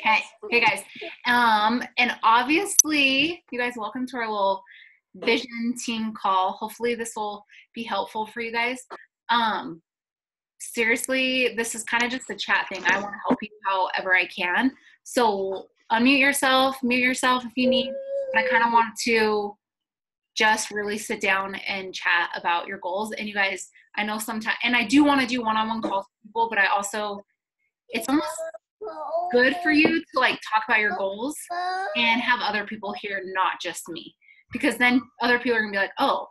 Okay. Okay, guys. Um, and obviously, you guys, welcome to our little vision team call. Hopefully, this will be helpful for you guys. Um, seriously, this is kind of just a chat thing. I want to help you however I can. So unmute yourself, mute yourself if you need. I kind of want to just really sit down and chat about your goals. And you guys, I know sometimes, and I do want to do one-on-one calls with people, but I also, it's almost good for you to like talk about your goals and have other people hear, not just me, because then other people are gonna be like, oh,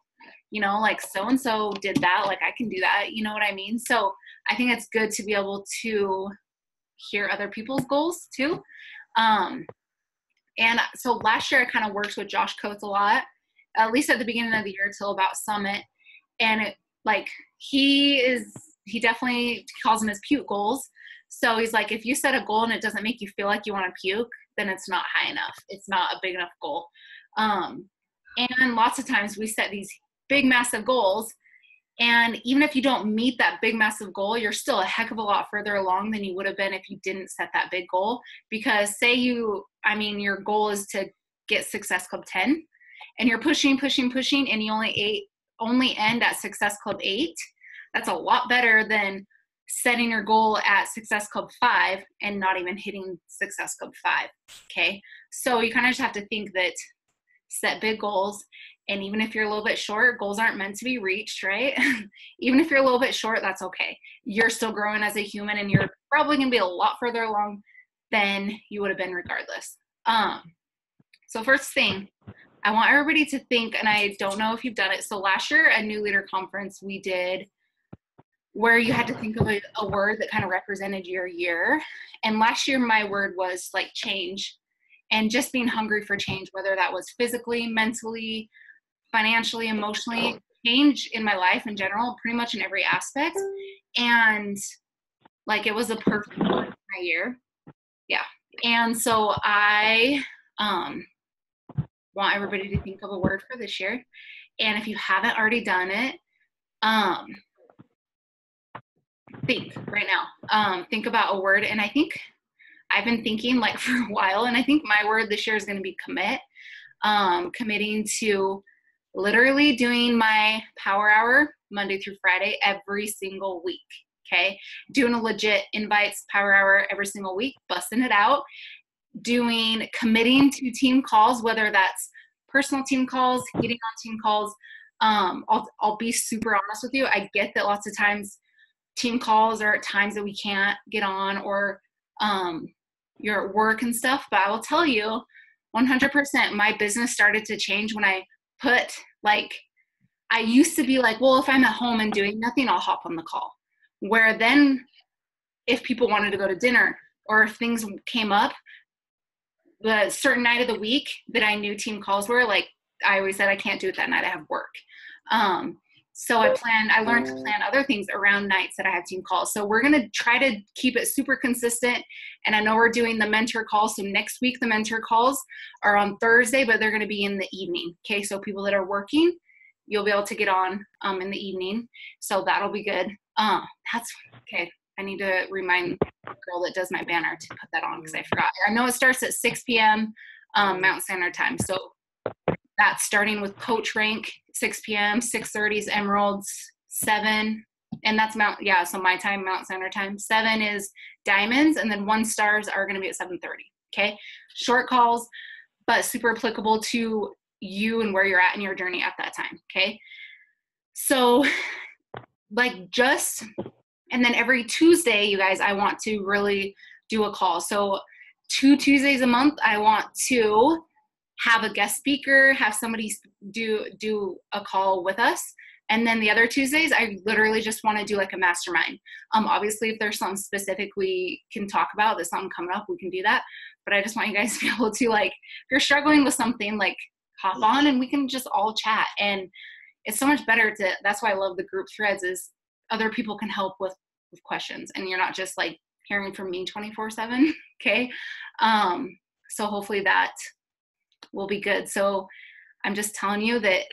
you know, like so and so did that, like I can do that. You know what I mean? So I think it's good to be able to hear other people's goals too. Um, and so last year I kind of worked with Josh Coates a lot, at least at the beginning of the year till about Summit. And it like he is he definitely calls them his puke goals. So he's like, if you set a goal and it doesn't make you feel like you want to puke, then it's not high enough. It's not a big enough goal. Um, and lots of times we set these big, massive goals. And even if you don't meet that big, massive goal, you're still a heck of a lot further along than you would have been if you didn't set that big goal. Because, say you, I mean, your goal is to get Success Club 10, and you're pushing, pushing, pushing, and you only eight, only end at Success Club 8. That's a lot better than setting your goal at Success Club 5 and not even hitting Success Club 5. Okay. So you kind of just have to think that set big goals and even if you're a little bit short, goals aren't meant to be reached, right? even if you're a little bit short, that's okay. You're still growing as a human and you're probably going to be a lot further along than you would have been regardless. Um, so, first thing, I want everybody to think, and I don't know if you've done it. So, last year at New Leader Conference, we did where you had to think of a, a word that kind of represented your year. And last year, my word was like change and just being hungry for change, whether that was physically, mentally, financially, emotionally, change in my life in general, pretty much in every aspect. And like it was a perfect my year. Yeah. And so I um want everybody to think of a word for this year. And if you haven't already done it, um think right now. Um think about a word and I think I've been thinking like for a while and I think my word this year is going to be commit. Um committing to literally doing my power hour Monday through Friday every single week. Okay. Doing a legit invites power hour every single week, busting it out, doing committing to team calls, whether that's personal team calls, getting on team calls. Um, I'll, I'll be super honest with you. I get that lots of times team calls are at times that we can't get on or um, you're at work and stuff, but I will tell you 100% my business started to change when I put like I used to be like, well, if I'm at home and doing nothing, I'll hop on the call. Where then, if people wanted to go to dinner or if things came up, the certain night of the week that I knew team calls were, like I always said, I can't do it that night. I have work. Um, so I plan, I learned to plan other things around nights that I have team calls. So we're going to try to keep it super consistent. And I know we're doing the mentor calls. So next week, the mentor calls are on Thursday, but they're going to be in the evening. Okay. So people that are working, you'll be able to get on um, in the evening. So that'll be good. Um, that's okay. I need to remind the girl that does my banner to put that on because I forgot. I know it starts at 6 p.m. Um, Mountain Standard Time. So that's starting with coach rank 6 p.m 6.30 is emeralds 7 and that's mount yeah so my time mount center time. 7 is diamonds and then one stars are going to be at 7.30 okay? Short calls but super applicable to you and where you're at in your journey at that time okay? So like just and then every tuesday you guys i want to really do a call. So two tuesdays a month i want to have a guest speaker, have somebody do do a call with us. And then the other Tuesdays, I literally just want to do like a mastermind. Um, obviously, if there's something specific we can talk about, there's something coming up, we can do that. But I just want you guys to be able to like, if you're struggling with something, like hop on and we can just all chat. And it's so much better to. That's why I love the group threads is other people can help with with questions, and you're not just like hearing from me 24 seven. Okay. Um, so hopefully that will be good. So I'm just telling you that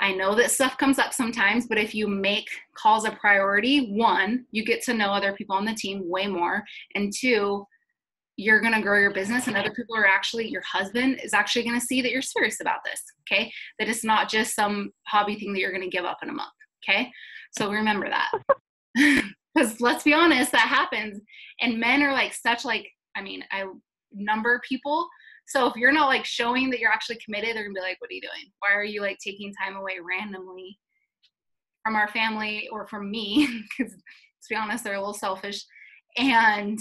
I know that stuff comes up sometimes, but if you make calls a priority, one, you get to know other people on the team way more. And two, you're going to grow your business and other people are actually your husband is actually going to see that you're serious about this okay that it's not just some hobby thing that you're going to give up in a month okay so remember that because let's be honest that happens and men are like such like i mean i number people so if you're not like showing that you're actually committed they're gonna be like what are you doing? Why are you like taking time away randomly from our family or from me? Because to be honest they're a little selfish. And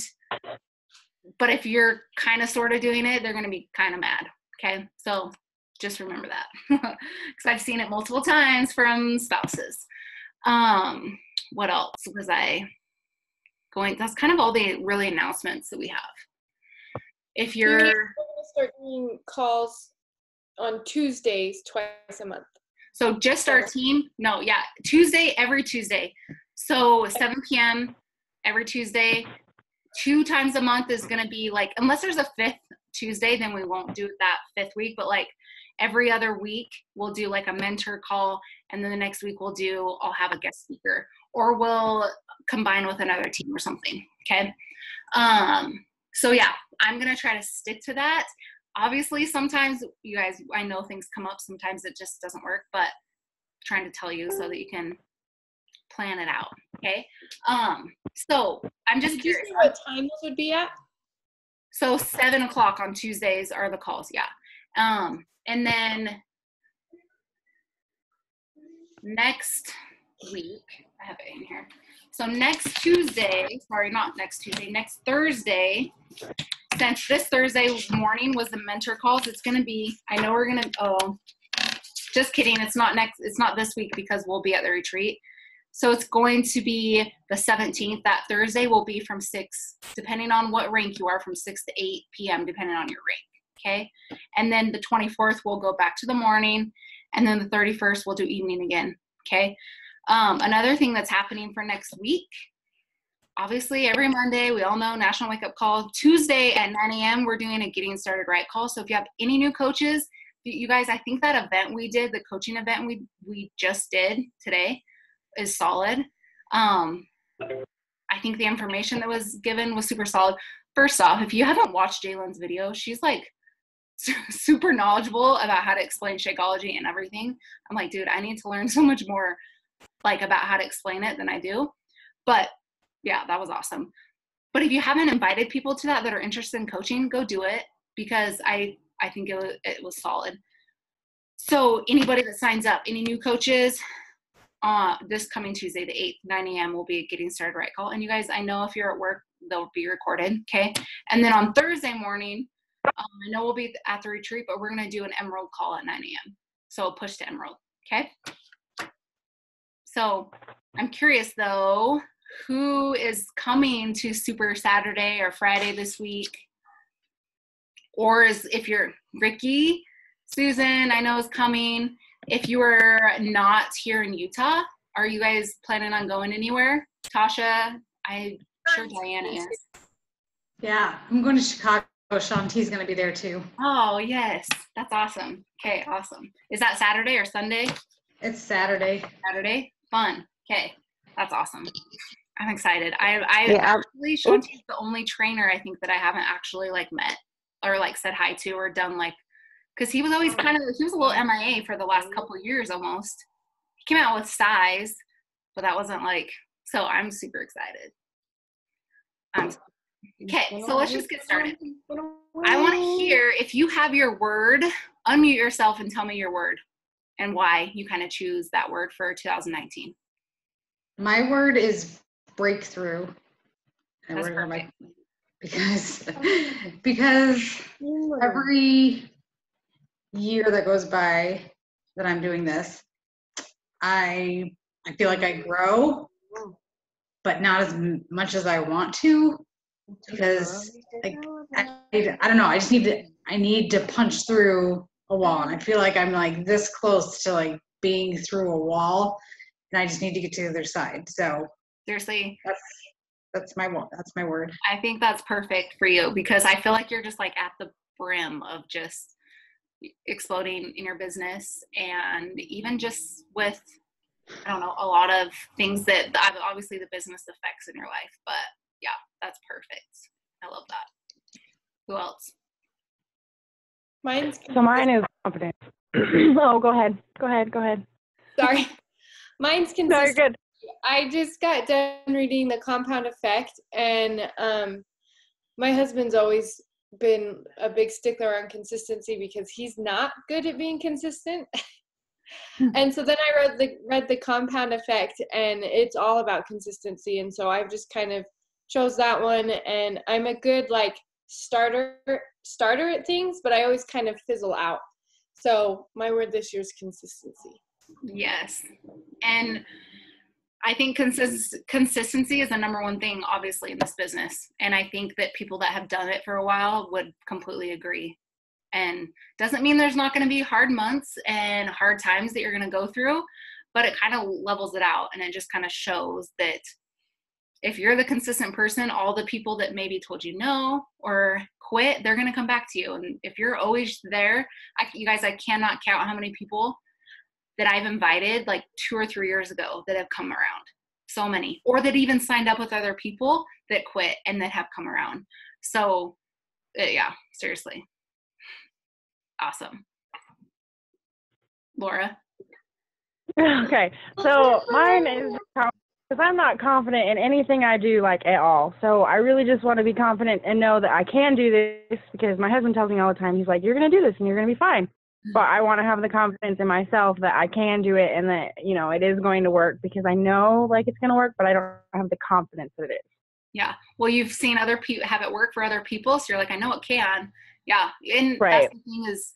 but if you're kind of sort of doing it they're going to be kind of mad okay? So just remember that. Because i've seen it multiple times from spouses. Um what else was i going that's kind of all the really announcements that we have. If you're going to start doing calls on tuesdays twice a month. So just our team? No yeah tuesday every tuesday. So 7 p.m every tuesday. Two times a month is going to be like unless there's a fifth tuesday then we won't do that fifth week but like every other week we'll do like a mentor call and then the next week we'll do i'll have a guest speaker or we'll combine with another team or something okay? Um so yeah i'm gonna try to stick to that. Obviously sometimes you guys i know things come up sometimes it just doesn't work but I'm trying to tell you so that you can plan it out okay? Um so i'm just Did curious say what time those would be at? so seven o'clock on tuesdays are the calls yeah. Um and then next week i have it in here so next tuesday sorry not next tuesday next thursday since this thursday morning was the mentor calls it's going to be i know we're going to oh just kidding it's not next it's not this week because we'll be at the retreat so it's going to be the 17th. That Thursday will be from 6, depending on what rank you are, from 6 to 8 p.m., depending on your rank. Okay. And then the 24th, we'll go back to the morning. And then the 31st, we'll do evening again. Okay. Um, another thing that's happening for next week obviously every monday we all know national wake up call tuesday at 9 a.m we're doing a getting started right call so if you have any new coaches you guys i think that event we did the coaching event we we just did today is solid. Um, I think the information that was given was super solid. First off, if you haven't watched Jalen's video, she's like super knowledgeable about how to explain Shakeology and everything. I'm like, dude, I need to learn so much more like about how to explain it than I do. But yeah, that was awesome. But if you haven't invited people to that that are interested in coaching, go do it because I I think it was, it was solid. So anybody that signs up, any new coaches, uh, this coming Tuesday, the 8th, 9 a.m. will be getting started right call. And you guys, I know if you're at work, they'll be recorded. Okay. And then on Thursday morning, um, I know we'll be at the retreat, but we're to do an Emerald call at 9 a.m. So push to Emerald. Okay. So I'm curious though, who is coming to Super Saturday or Friday this week? Or is if you're Ricky, Susan, I know is coming if you are not here in Utah, are you guys planning on going anywhere? Tasha, I'm sure Diana is. Yeah, I'm going to Chicago. Shaun T's going to be there too. Oh, yes. That's awesome. Okay, awesome. Is that Saturday or Sunday? It's Saturday. Saturday? Fun. Okay, that's awesome. I'm excited. I, I yeah. actually, Shaun T's the only trainer I think that I haven't actually like met or like said hi to or done like because he was always kind of he was a little MIA for the last couple years almost. He came out with Cize, but that wasn't like so. I'm super excited. Um, okay, so let's just get started. I want to hear if you have your word. Unmute yourself and tell me your word and why you kind of choose that word for 2019. My word is breakthrough. That's my, because because every year that goes by that I'm doing this, I I feel like I grow, but not as much as I want to because like I, I don't know. I just need to I need to punch through a wall, and I feel like I'm like this close to like being through a wall, and I just need to get to the other side. So seriously, that's that's my that's my word. I think that's perfect for you because I feel like you're just like at the brim of just exploding in your business and even just with i don't know a lot of things that obviously the business affects in your life but yeah that's perfect i love that Who else? Mine's So mine is confidence. oh, go ahead. Go ahead. Go ahead. sorry. Mine's No, you're good. I just got done reading The Compound Effect, and um, my husband's always been a big stickler on consistency because he's not good at being consistent. and so then I read the read The Compound Effect, and it's all about consistency. And so I've just kind of chose that one, and I'm a good like starter starter at things, but I always kind of fizzle out. So my word this year is consistency. Yes. And I think consist- consistency is the number one thing, obviously, in this business. And I think that people that have done it for a while would completely agree. And doesn't mean there's not going to be hard months and hard times that you're going to go through, but it kind of levels it out and it just kind of shows that if you're the consistent person, all the people that maybe told you no or quit, they're going to come back to you. And if you're always there, I, you guys, I cannot count how many people that I've invited like two or three years ago that have come around. So many, or that even signed up with other people that quit and that have come around. So, uh, yeah, seriously. Awesome. Laura? okay, so mine is because I'm not confident in anything I do, like at all. So I really just want to be confident and know that I can do this because my husband tells me all the time, he's like, "You're gonna do this and you're gonna be fine." Mm-hmm. But I want to have the confidence in myself that I can do it and that you know it is going to work because I know like it's gonna work, but I don't have the confidence that it is. Yeah. Well, you've seen other people have it work for other people, so you're like, I know it can. Yeah. And Right. that's the thing is,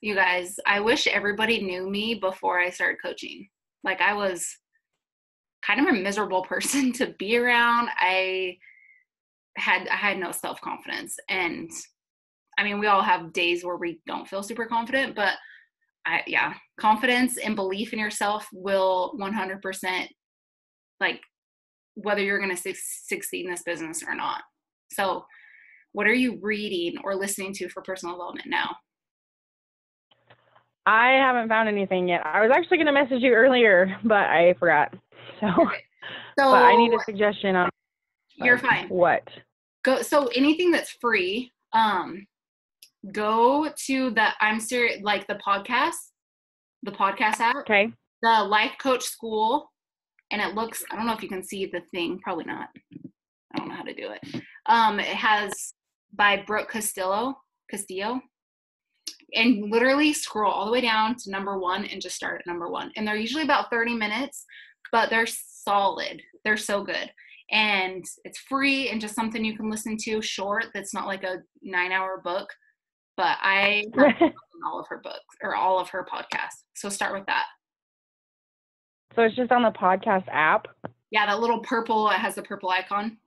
you guys, I wish everybody knew me before I started coaching. Like I was kind of a miserable person to be around. I had I had no self confidence, and I mean, we all have days where we don't feel super confident, but I yeah, confidence and belief in yourself will 100% like whether you're going to su- succeed in this business or not. So, what are you reading or listening to for personal development now? I haven't found anything yet. I was actually gonna message you earlier, but I forgot. So, So, but I need a suggestion on you're like, fine. What? Go so anything that's free, um go to the I'm serious like the podcast, the podcast app, Okay. the life coach school and it looks I don't know if you can see the thing, probably not. I don't know how to do it. Um it has by Brooke Castillo, Castillo. And literally scroll all the way down to number 1 and just start at number 1. And they're usually about 30 minutes, but they're solid. They're so good. And it's free and just something you can listen to short that's not like a 9-hour book. But I all of her books or all of her podcasts. So start with that. so it's just on the podcast app. Yeah, that little purple, it has the purple icon.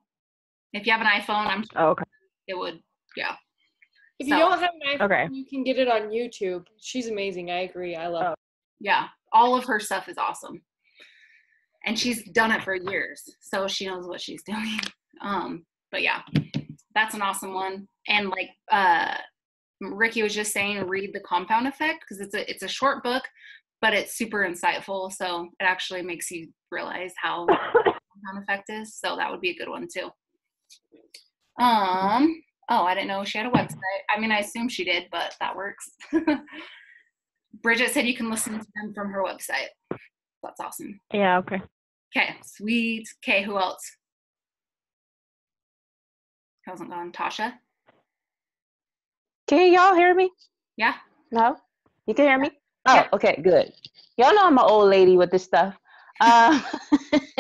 If you have an iPhone, I'm sure Oh, okay. it would, yeah. If you don't have an iPhone, Okay. you can get it on YouTube. She's amazing. I agree. I love. Oh. her. Yeah. All of her stuff is awesome. And she's done it for years. So she knows what she's doing. Um, but yeah, that's an awesome one. And like uh Ricky was just saying, read the compound effect because it's a it's a short book, but it's super insightful. So it actually makes you realize how compound effect is. So that would be a good one too. Um, oh, I didn't know she had a website. I mean, I assume she did, but that works. Bridget said you can listen to them from her website. That's awesome. yeah. Okay. Okay, sweet. Okay, who else? Hasn't gone. Tasha? Can y'all hear me? Yeah. No? You can hear me? Oh, Yeah. okay, good. Y'all know I'm an old lady with this stuff. Um,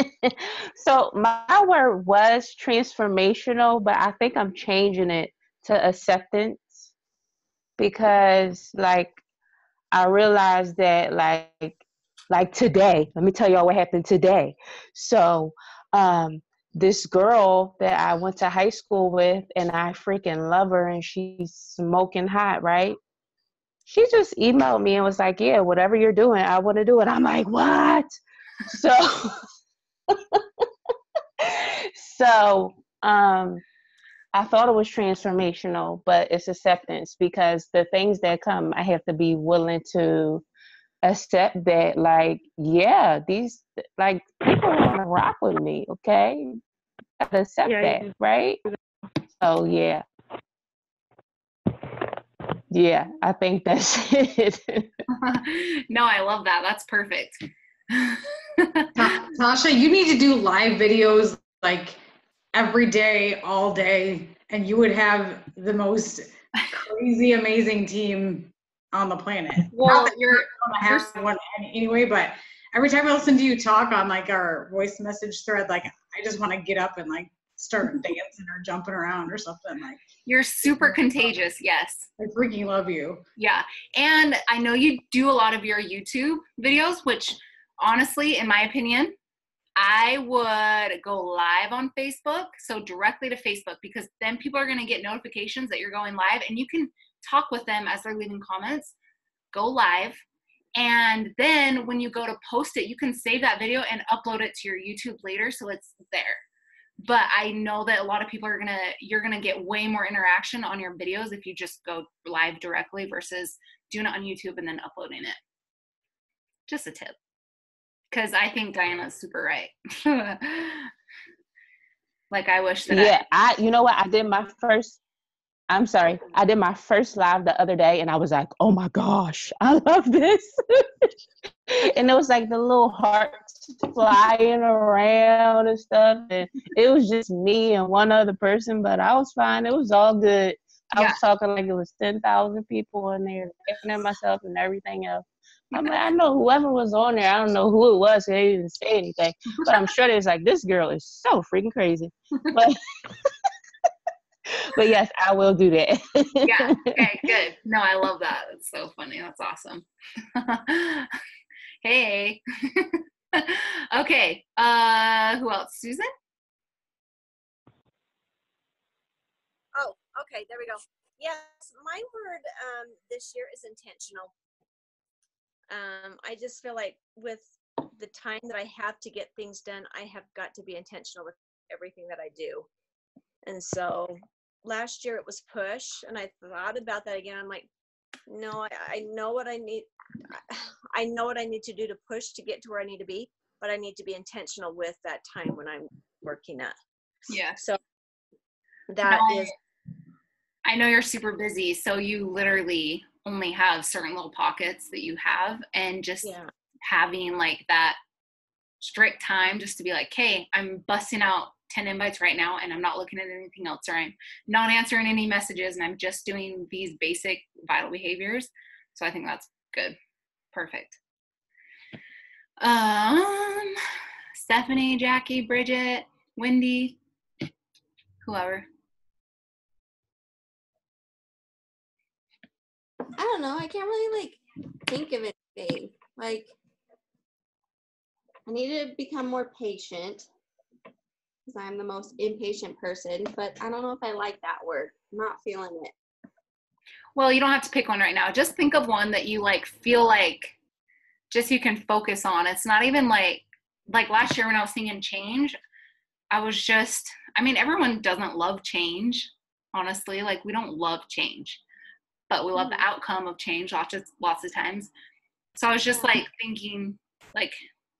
so my word was transformational, but I think I'm changing it to acceptance because like I realized that like like today, let me tell y'all what happened today. So um this girl that I went to high school with and I freaking love her and she's smoking hot, right? She just emailed me and was like, Yeah, whatever you're doing, I want to do it. I'm like, What? So so um I thought it was transformational, but it's acceptance because the things that come, I have to be willing to accept that, like, yeah, these, like, people want to rock with me, okay? Gotta accept Yeah, that, do. right? So, yeah. yeah, I think that's it. no, I love that. That's perfect. Ta- Tasha, you need to do live videos like every day, all day, and you would have the most crazy, amazing team on the planet. well, Not that you're gonna have one anyway, but every time I listen to you talk on like our voice message thread, like I just want to get up and like start dancing or jumping around or something. Like you're super contagious. Yes. I freaking love you. Yeah. And I know you do a lot of your YouTube videos, which honestly, in my opinion, I would go live on Facebook. So directly to Facebook, because then people are going to get notifications that you're going live and you can talk with them as they're leaving comments. Go live. And then when you go to post it, you can save that video and upload it to your YouTube later so it's there. But I know that a lot of people are gonna, you're gonna get way more interaction on your videos if you just go live directly versus doing it on YouTube and then uploading it. Just a tip. Because I think Diana's super right. like I wish that yeah, I you know what? I did my first I'm sorry. I did my first live the other day and I was like, oh my gosh, I love this. and it was like the little hearts flying around and stuff. And it was just me and one other person, but I was fine. It was all good. I Yeah. was talking like it was 10,000 people in there, laughing at myself and everything else. I'm like, I know whoever was on there, I don't know who it was, they didn't say anything. But I'm sure they was like, this girl is so freaking crazy. But but yes, I will do that. yeah. Okay, good. No, I love that. It's so funny. That's awesome. hey. okay. Uh who else? Susan? Oh, okay, there we go. Yes, my word um, this year is intentional. Um, I just feel like with the time that I have to get things done, I have got to be intentional with everything that I do. And so last year it was push, and I thought about that again. I'm like, no, I, I know what I need. I know what I need to do to push to get to where I need to be, but I need to be intentional with that time when I'm working at. yeah So that No, is I know you're super busy, so you literally only have certain little pockets that you have and just yeah. having like that strict time just to be like, hey, I'm busting out 10 invites right now and I'm not looking at anything else or I'm not answering any messages and I'm just doing these basic vital behaviors. So I think that's good. Perfect. Um Stephanie, Jackie, Bridget, Wendy, whoever. I don't know. I can't really like think of anything. Like, I need to become more patient because I'm the most impatient person. But I don't know if I like that word. I'm not feeling it. Well, you don't have to pick one right now. Just think of one that you like feel like just you can focus on. It's not even like like last year when I was thinking change, I was just I mean everyone doesn't love change, honestly. Like we don't love change. But we love the mm-hmm. outcome of change lots of lots of times. So I was just like thinking like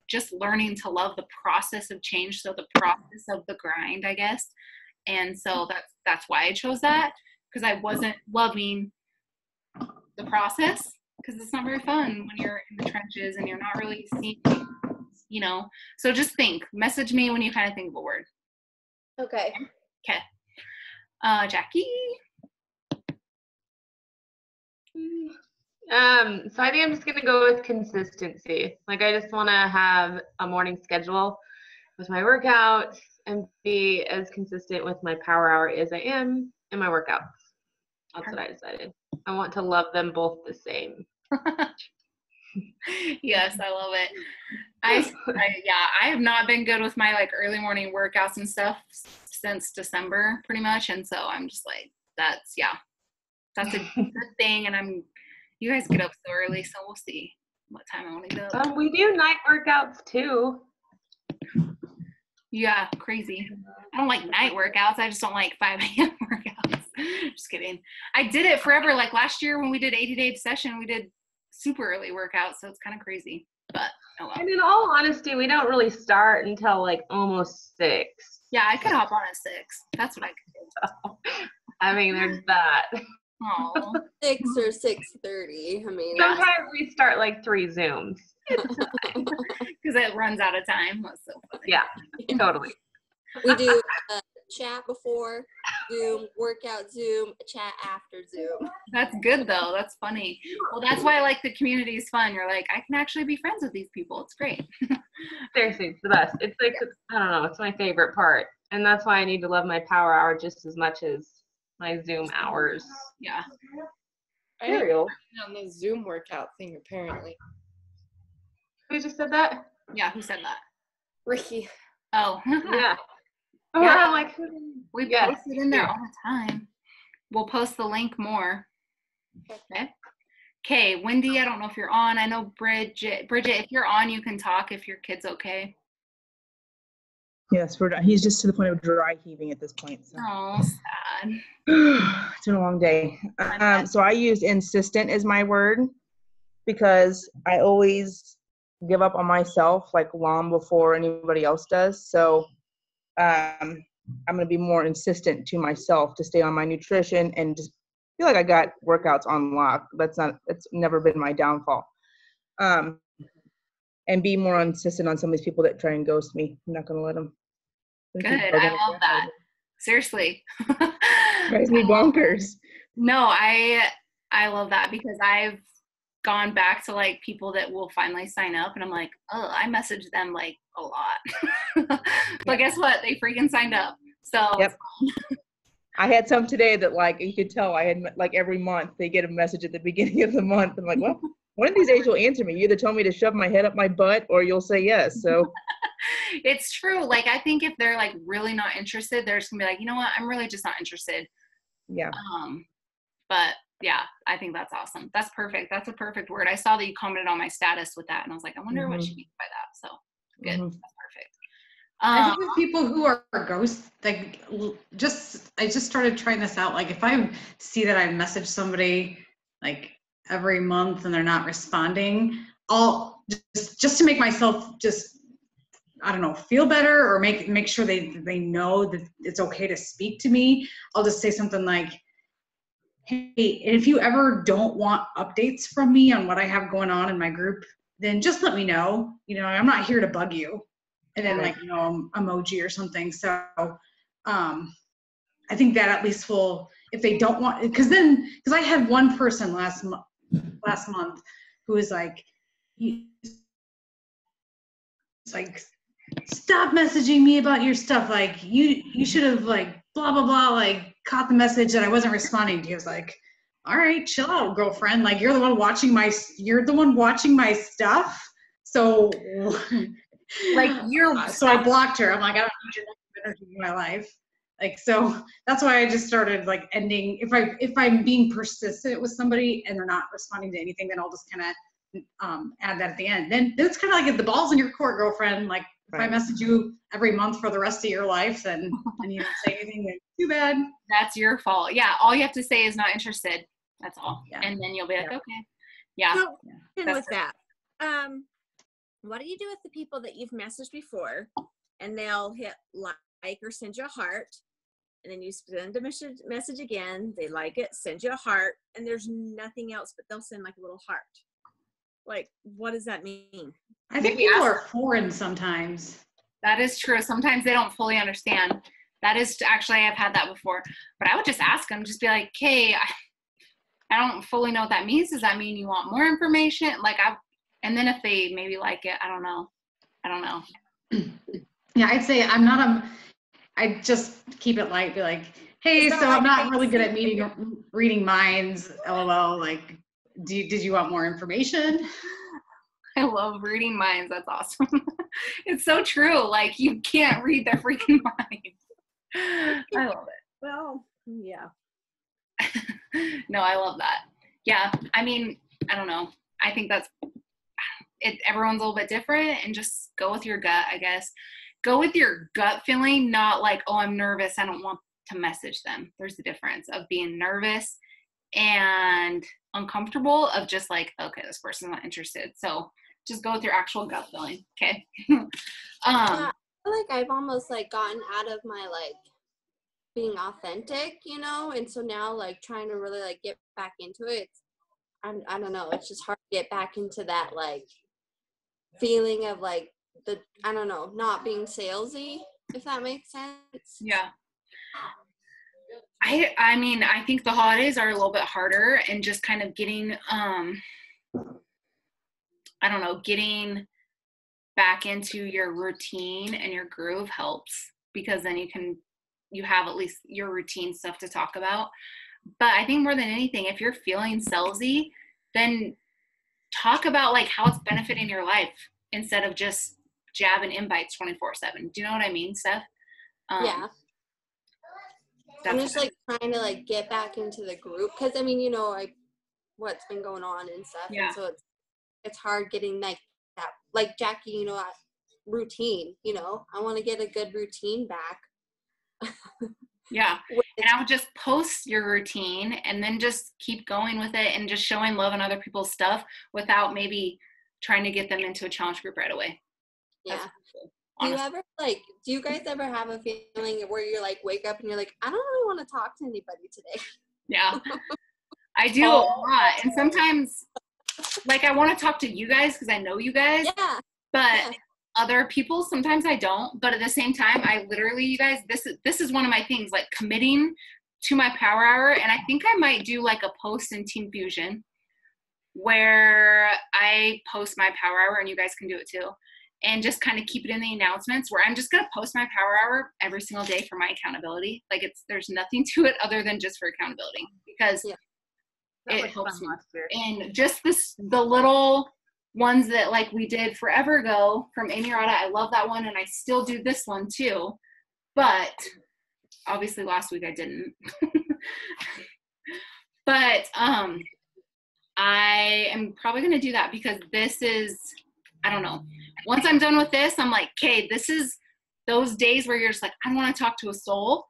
just learning to love the process of change, so the process of the grind, I guess. And so that's that's why I chose that because I wasn't loving the process because it's not very fun when you're in the trenches and you're not really seeing, you know. So just think. Message me when you kind of think of a word. Okay. Okay. Uh, Jackie. Um, so I think I'm just gonna go with consistency. Like I just want to have a morning schedule with my workouts and be as consistent with my power hour as I am in my workouts. That's what I decided. I want to love them both the same. yes, I love it. I, I yeah, I have not been good with my like early morning workouts and stuff since December, pretty much, and so I'm just like, that's yeah, that's a good thing, and I'm. You guys get up so early, so we'll see what time I want to go. Um, we do night workouts too. Yeah, crazy. I don't like night workouts. I just don't like 5 a.m. workouts. just kidding. I did it forever. Like last year when we did 80 Day Obsession, we did super early workouts. So it's kind of crazy. But oh well. And in all honesty, we don't really start until like almost six. Yeah, I could hop on at six. That's what I could do. I mean, there's that. Oh, Six or six thirty. I mean, Yeah. Sometimes we start like three Zooms. because it runs out of time. That's so funny. Yeah, totally. we do uh, chat before Zoom, workout Zoom, chat after Zoom. That's good though. That's funny. Well, that's why I like the community is fun. You're like, I can actually be friends with these people. It's great. Seriously, it's the best. It's like I don't know. It's my favorite part, and that's why I need to love my power hour just as much as my Zoom hours. Yeah. I haven't Cereal. been on the Zoom workout thing apparently. Who just said that? Yeah. Who said that? Ricky. Oh. Yeah. Oh, Yeah. I'm like, We Yes, post it in there yeah. all the time. We'll post the link more. Okay. Okay, Wendy, I don't know if you're on. I know Bridget. Bridget, if you're on, you can talk if your kid's okay. Yes, we're, he's just to the point of dry heaving at this point. So. Oh, sad. it's been a long day. Um, so I used insistent as my word because I always give up on myself like long before anybody else does. So um, I'm going to be more insistent to myself to stay on my nutrition and just feel like I got workouts on lock. That's not, that's never been my downfall. Um, and be more insistent on some of these people that try and ghost me. I'm not going to let them. Good. I love that. Seriously. Drives me bonkers. No, I I love that because I've gone back to like people that will finally sign up and I'm like, oh, I messaged them like a lot. but guess what? They freaking signed up. So Yep. I had some today that like you could tell I had like every month they get a message at the beginning of the month. I'm like, well, one of these days you'll answer me. You either tell me to shove my head up my butt or you'll say yes. So it's true. Like I think if they're like really not interested, they're just gonna be like, you know what, I'm really just not interested. yeah. Um, but yeah, I think that's awesome. That's perfect. That's a perfect word. I saw that you commented on my status with that, and I was like, I wonder what Mhm. she means by that. So good. Mhm. That's perfect. I Um, think with people who are ghosts, like just, I just started trying this out. Like if I see that I message somebody like every month and they're not responding, I'll just, just to make myself just, I don't know, feel better or make, make sure they, they know that it's okay to speak to me. I'll just say something like, hey, if you ever don't want updates from me on what I have going on in my group, then just let me know. You know, I'm not here to bug you and then like you know emoji or something so um i think that at least will if they don't want because then because i had one person last month last month who was like it's like stop messaging me about your stuff like you you should have like blah blah blah like caught the message that i wasn't responding to he was like all right chill out girlfriend like you're the one watching my you're the one watching my stuff so like you're so I blocked her. I'm like, I don't need your energy in my life. Like so that's why I just started like ending if I if I'm being persistent with somebody and they're not responding to anything, then I'll just kind of um, add that at the end. Then, then it's kind of like if the ball's in your court, girlfriend. Like if I message you every month for the rest of your life, then and you don't say anything, then too bad. that's your fault. Yeah, all you have to say is not interested. That's all, Yeah. and then you'll be like, Yeah. okay, yeah. So, and That's with that, um, what do you do with the people that you've messaged before, and they'll hit like or send you a heart, and then you send a message message again, they like it, send you a heart, and there's nothing else, but they'll send like a little heart. Like, what does that mean? I think people are foreign sometimes. That is true. Sometimes they don't fully understand. That is actually I've had that before. But I would just ask them, just be like, "Hey, I, I don't fully know what that means. Does that mean you want more information?" Like I, and then if they maybe like it, I don't know. I don't know. Yeah, I'd say I'm not a. I just keep it light. Be like, hey, so I'm not really good at meeting, reading minds. LOL. Like, do you, did you want more information? I love reading minds. That's awesome. it's so true. Like you can't read their freaking mind. I love it. Well, yeah. no, I love that. Yeah, I mean, I don't know. I think that's it. Everyone's a little bit different, and just go with your gut. I guess go with your gut feeling, not like, oh, I'm nervous. I don't want to message them. There's a difference of being nervous and uncomfortable. Of just like, okay, this person's not interested. So just go with your actual gut feeling. Okay. um, I feel like I've almost like gotten out of my like being authentic, you know, and so now like trying to really like get back into it. I'm, I don't know. It's just hard to get back into that like feeling of like the I don't know, not being salesy, if that makes sense. Yeah. I I mean, I think the holidays are a little bit harder and just kind of getting um I don't know, getting back into your routine and your groove helps because then you can you have at least your routine stuff to talk about. But I think more than anything, if you're feeling salesy, then talk about like how it's benefiting your life instead of just jabbing invites 24 7 do you know what i mean steph? Um, yeah. i'm just like trying to like get back into the group because i mean you know like what's been going on and stuff yeah. and so it's it's hard getting like that like jackie you know routine you know? I want to get a good routine back. Yeah. And i would just post your routine and then just keep going with it and just showing love on other people's stuff without maybe trying to get them into a challenge group right away yeah. do you ever like do you guys ever have a feeling where you're like wake up and you're like i don't really want to talk to anybody today. Yeah. I do oh. a lot and sometimes like i want to talk to you guys because i know you guys yeah. but yeah. other people sometimes i don't but at the same time i literally you guys this is this is one of my things like committing to my power hour and i think i might do like a post in team fusion where i post my power hour and you guys can do it too and just kind of keep it in the announcements where I'm just going to post my power hour every single day for my accountability. Like it's there's nothing to it other than just for accountability because yeah. it helps me. And just this the little ones that like we did forever ago from Amy Rada. I love that one and I still do this one too. But obviously last week I didn't. but um I am probably going to do that because this is I don't know once I'm done with this, I'm like, okay, this is those days where you're just like, I don't want to talk to a soul.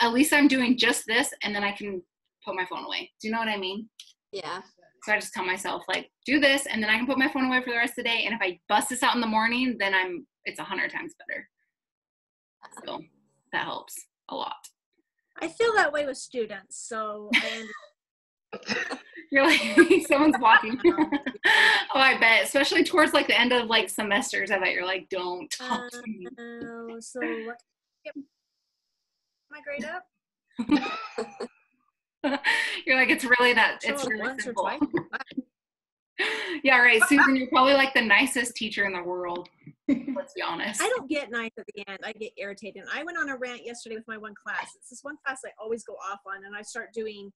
At least I'm doing just this, and then I can put my phone away. Do you know what I mean? Yeah. So I just tell myself like, do this, and then I can put my phone away for the rest of the day. And if I bust this out in the morning, then I'm it's a hundred times better. So that helps a lot. I feel that way with students, so I You're like someone's walking. oh, I bet, especially towards like the end of like semesters. I bet you're like, don't talk to me. Uh, so what? Get my grade up. you're like, it's really that. it's really simple. yeah, right, Susan. You're probably like the nicest teacher in the world. Let's be honest. I don't get nice at the end. I get irritated. I went on a rant yesterday with my one class. It's this one class I always go off on, and I start doing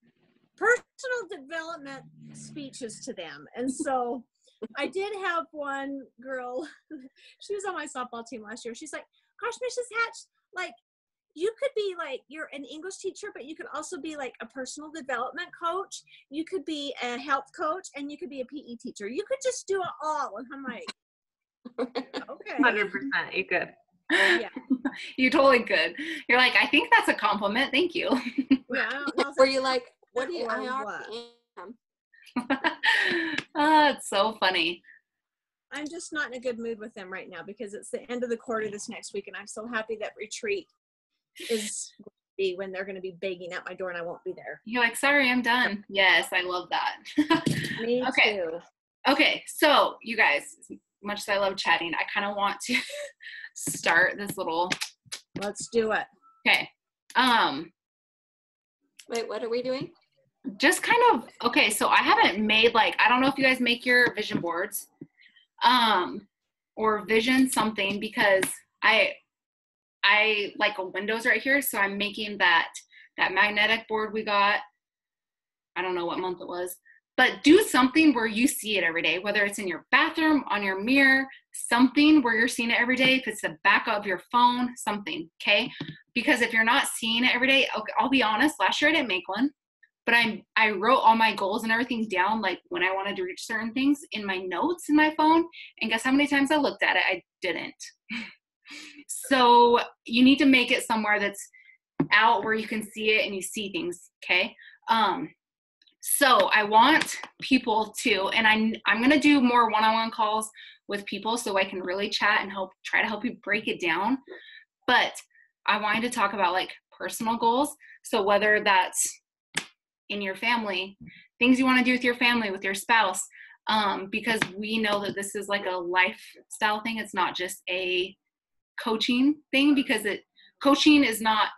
personal development speeches to them. And so I did have one girl, she was on my softball team last year. She's like, Gosh, Mrs. Hatch, like, you could be like you're an english teacher but you could also be like a personal development coach. You could be a health coach and you could be a pe teacher. You could just do it all. And i'm like okay. 100% you could. Yeah. You totally could. You're like i think that's a compliment thank you. Yeah were you like what do you? I already am. oh, it's so funny. I'm just not in a good mood with them right now because it's the end of the quarter this next week, and I'm so happy that retreat is going to be when they're going to be begging at my door, and I won't be there. You're like, sorry, I'm done. Yes, I love that. Me okay. too. Okay, so you guys, much as I love chatting, I kind of want to start this little. Let's do it. Okay. Um. Wait, what are we doing? Just kind of okay so i haven't made like i don't know if you guys make your vision boards um or vision something because i i like a windows right here so i'm making that that magnetic board we got. I don't know what month it was but do something where you see it every day whether it's in your bathroom on your mirror something where you're seeing it every day if it's the back of your phone something okay? Because if you're not seeing it every day okay, i'll be honest last year i didn't make one but I I wrote all my goals and everything down like when I wanted to reach certain things in my notes in my phone and guess how many times I looked at it I didn't. so you need to make it somewhere that's out where you can see it and you see things, okay? Um so I want people to and I I'm going to do more one-on-one calls with people so I can really chat and help try to help you break it down. But I wanted to talk about like personal goals. So whether that's in your family, things you want to do with your family, with your spouse, um, because we know that this is like a lifestyle thing. It's not just a coaching thing because it coaching is not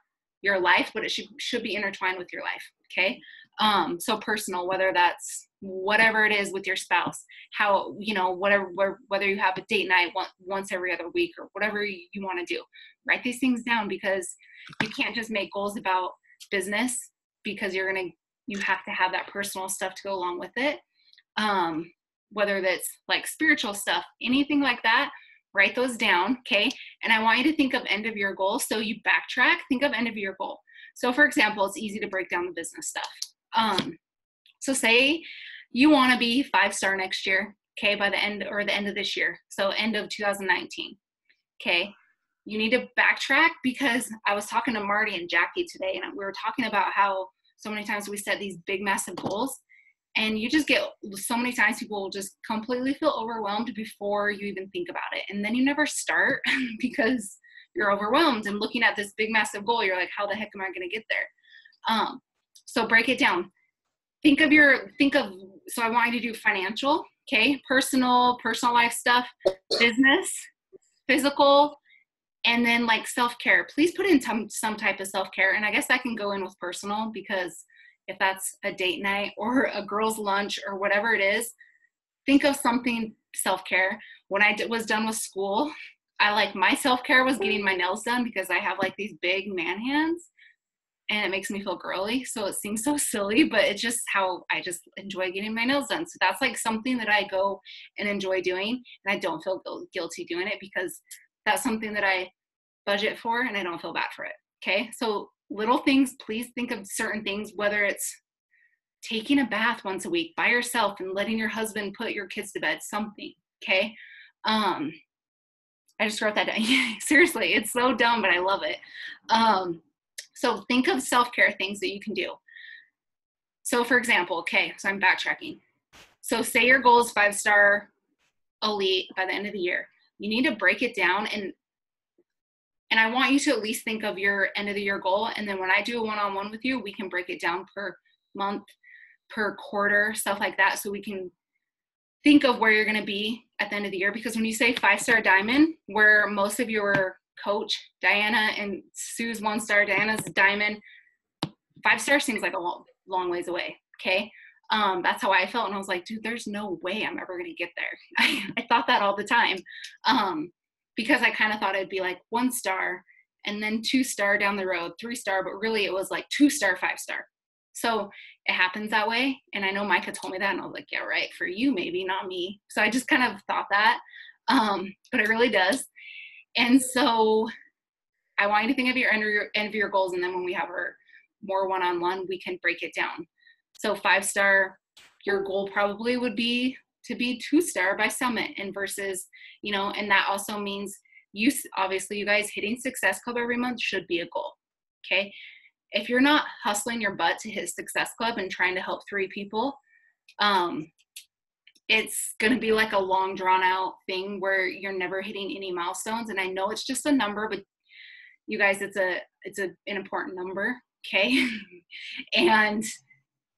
your life, but it should should be intertwined with your life. Okay. Um, so personal, whether that's whatever it is with your spouse, how you know whatever whether you have a date night once every other week or whatever you, want to do. Write these things down because you can't just make goals about business because you're gonna you have to have that personal stuff to go along with it. Um, whether that's like spiritual stuff, anything like that, write those down, okay? And I want you to think of end of year goal. So you backtrack, think of end of year goal. So for example, it's easy to break down the business stuff. Um, so say you want to be five star next year, okay, by the end or the end of this year. So end of 2019. Okay. You need to backtrack because I was talking to Marty and Jackie today and we were talking about how so many times we set these big massive goals. And you just get so many times people will just completely feel overwhelmed before you even think about it. And then you never start because you're overwhelmed and looking at this big massive goal you're like how the heck am i going to get there? Um, so break it down. Think of your think of so i want you to do financial okay? Personal personal life stuff business physical and then like self-care please put in some some type of self-care and i guess i can go in with personal because if that's a date night or a girls' lunch or whatever it is, think of something self care. When I was done with school, I like my self care was getting my nails done because I have like these big man hands and it makes me feel girly. So it seems so silly, but it's just how I just enjoy getting my nails done. So that's like something that I go and enjoy doing. And I don't feel guilty doing it because that's something that I budget for and I don't feel bad for it. Okay. So little things, please think of certain things, whether it's taking a bath once a week by yourself and letting your husband put your kids to bed, something, okay? Um, I just wrote that down. Seriously, it's so dumb, but I love it. Um, so think of self care things that you can do. So, for example, okay, so I'm backtracking. So, say your goal is five star elite by the end of the year. You need to break it down and and I want you to at least think of your end of the year goal. And then when I do a one on one with you, we can break it down per month, per quarter, stuff like that. So we can think of where you're going to be at the end of the year. Because when you say five star diamond, where most of your coach, Diana, and Sue's one star, Diana's diamond, five star seems like a long, long ways away. Okay. Um, that's how I felt. And I was like, dude, there's no way I'm ever going to get there. I, I thought that all the time. Um, because I kind of thought it'd be like one star and then two star down the road, three star, but really it was like two star, five star. So it happens that way. And I know Micah told me that, and I was like, yeah, right, for you, maybe, not me. So I just kind of thought that, um, but it really does. And so I want you to think of your end, of your end of your goals, and then when we have our more one on one, we can break it down. So five star, your goal probably would be to be two star by summit and versus you know and that also means you obviously you guys hitting success club every month should be a goal okay? If you're not hustling your butt to hit success club and trying to help three people um it's going to be like a long drawn out thing where you're never hitting any milestones and i know it's just a number but you guys it's a it's a, an important number okay? And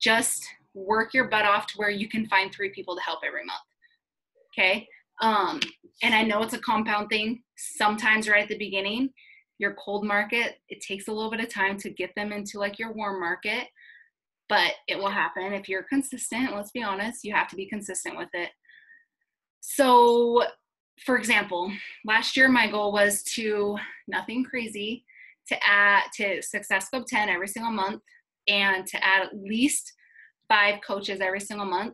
just work your butt off to where you can find three people to help every month. Okay. Um, and I know it's a compound thing. Sometimes right at the beginning, your cold market, it takes a little bit of time to get them into like your warm market, but it will happen if you're consistent. Let's be honest, you have to be consistent with it. So, for example, last year my goal was to nothing crazy to add to Success Club 10 every single month and to add at least five coaches every single month.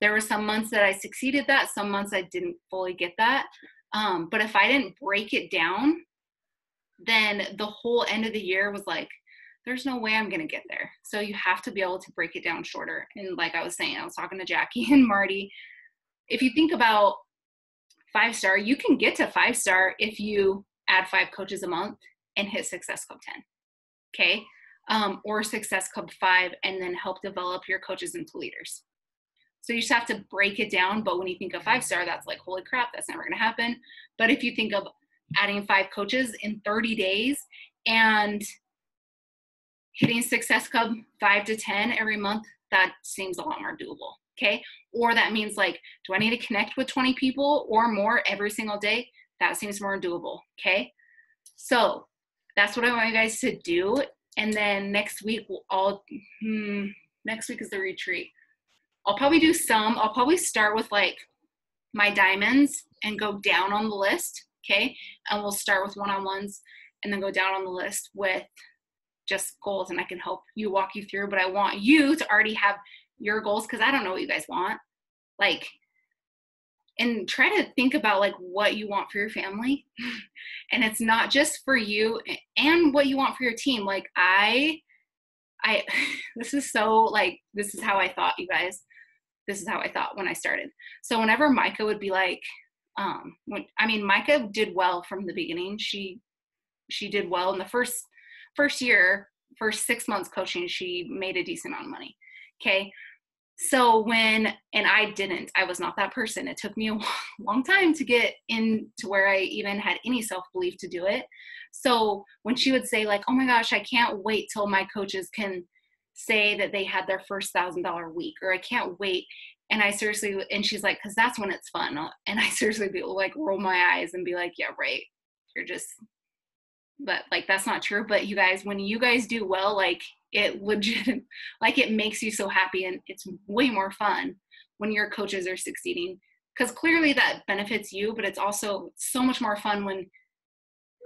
There were some months that I succeeded that, some months I didn't fully get that. Um, but if I didn't break it down, then the whole end of the year was like, there's no way I'm going to get there. So you have to be able to break it down shorter. And like I was saying, I was talking to Jackie and Marty. If you think about five star, you can get to five star if you add five coaches a month and hit Success Club 10. Okay um, or Success Club 5 and then help develop your coaches into leaders. So you just have to break it down. But when you think of five star, that's like, holy crap, that's never going to happen. But if you think of adding five coaches in 30 days and hitting Success Club five to 10 every month, that seems a lot more doable. Okay. Or that means like, do I need to connect with 20 people or more every single day? That seems more doable. Okay. So that's what I want you guys to do. And then next week, we'll all, hmm, next week is the retreat. I'll probably do some, I'll probably start with like my diamonds and go down on the list. Okay. And we'll start with one on ones and then go down on the list with just goals and I can help you walk you through. But I want you to already have your goals because I don't know what you guys want. Like, and try to think about like what you want for your family. and it's not just for you and what you want for your team. Like, I, I, this is so like, this is how I thought, you guys. This is how I thought when I started. So whenever Micah would be like, um, when, I mean, Micah did well from the beginning. She, she did well in the first first year, first six months coaching, she made a decent amount of money. Okay. So when, and I didn't, I was not that person. It took me a long time to get into where I even had any self belief to do it. So when she would say, like, oh my gosh, I can't wait till my coaches can say that they had their first thousand dollar week, or I can't wait. And I seriously, and she's like, because that's when it's fun. And I seriously be like, roll my eyes and be like, yeah, right. You're just but like that's not true but you guys when you guys do well like it legit like it makes you so happy and it's way more fun when your coaches are succeeding. Because clearly that benefits you but it's also so much more fun when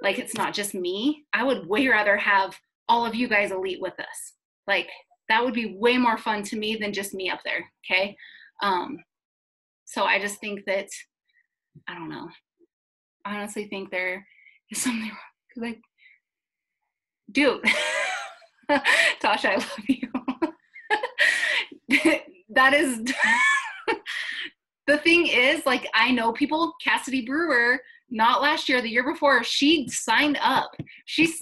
like it's not just me. I would way rather have all of you guys elite with us. Like that would be way more fun to me than just me up there okay? Um so i just think that i don't know. I honestly think there is something like, dude, Tasha, I love you. that is the thing is, like, I know people, Cassidy Brewer, not last year, the year before, she signed up. She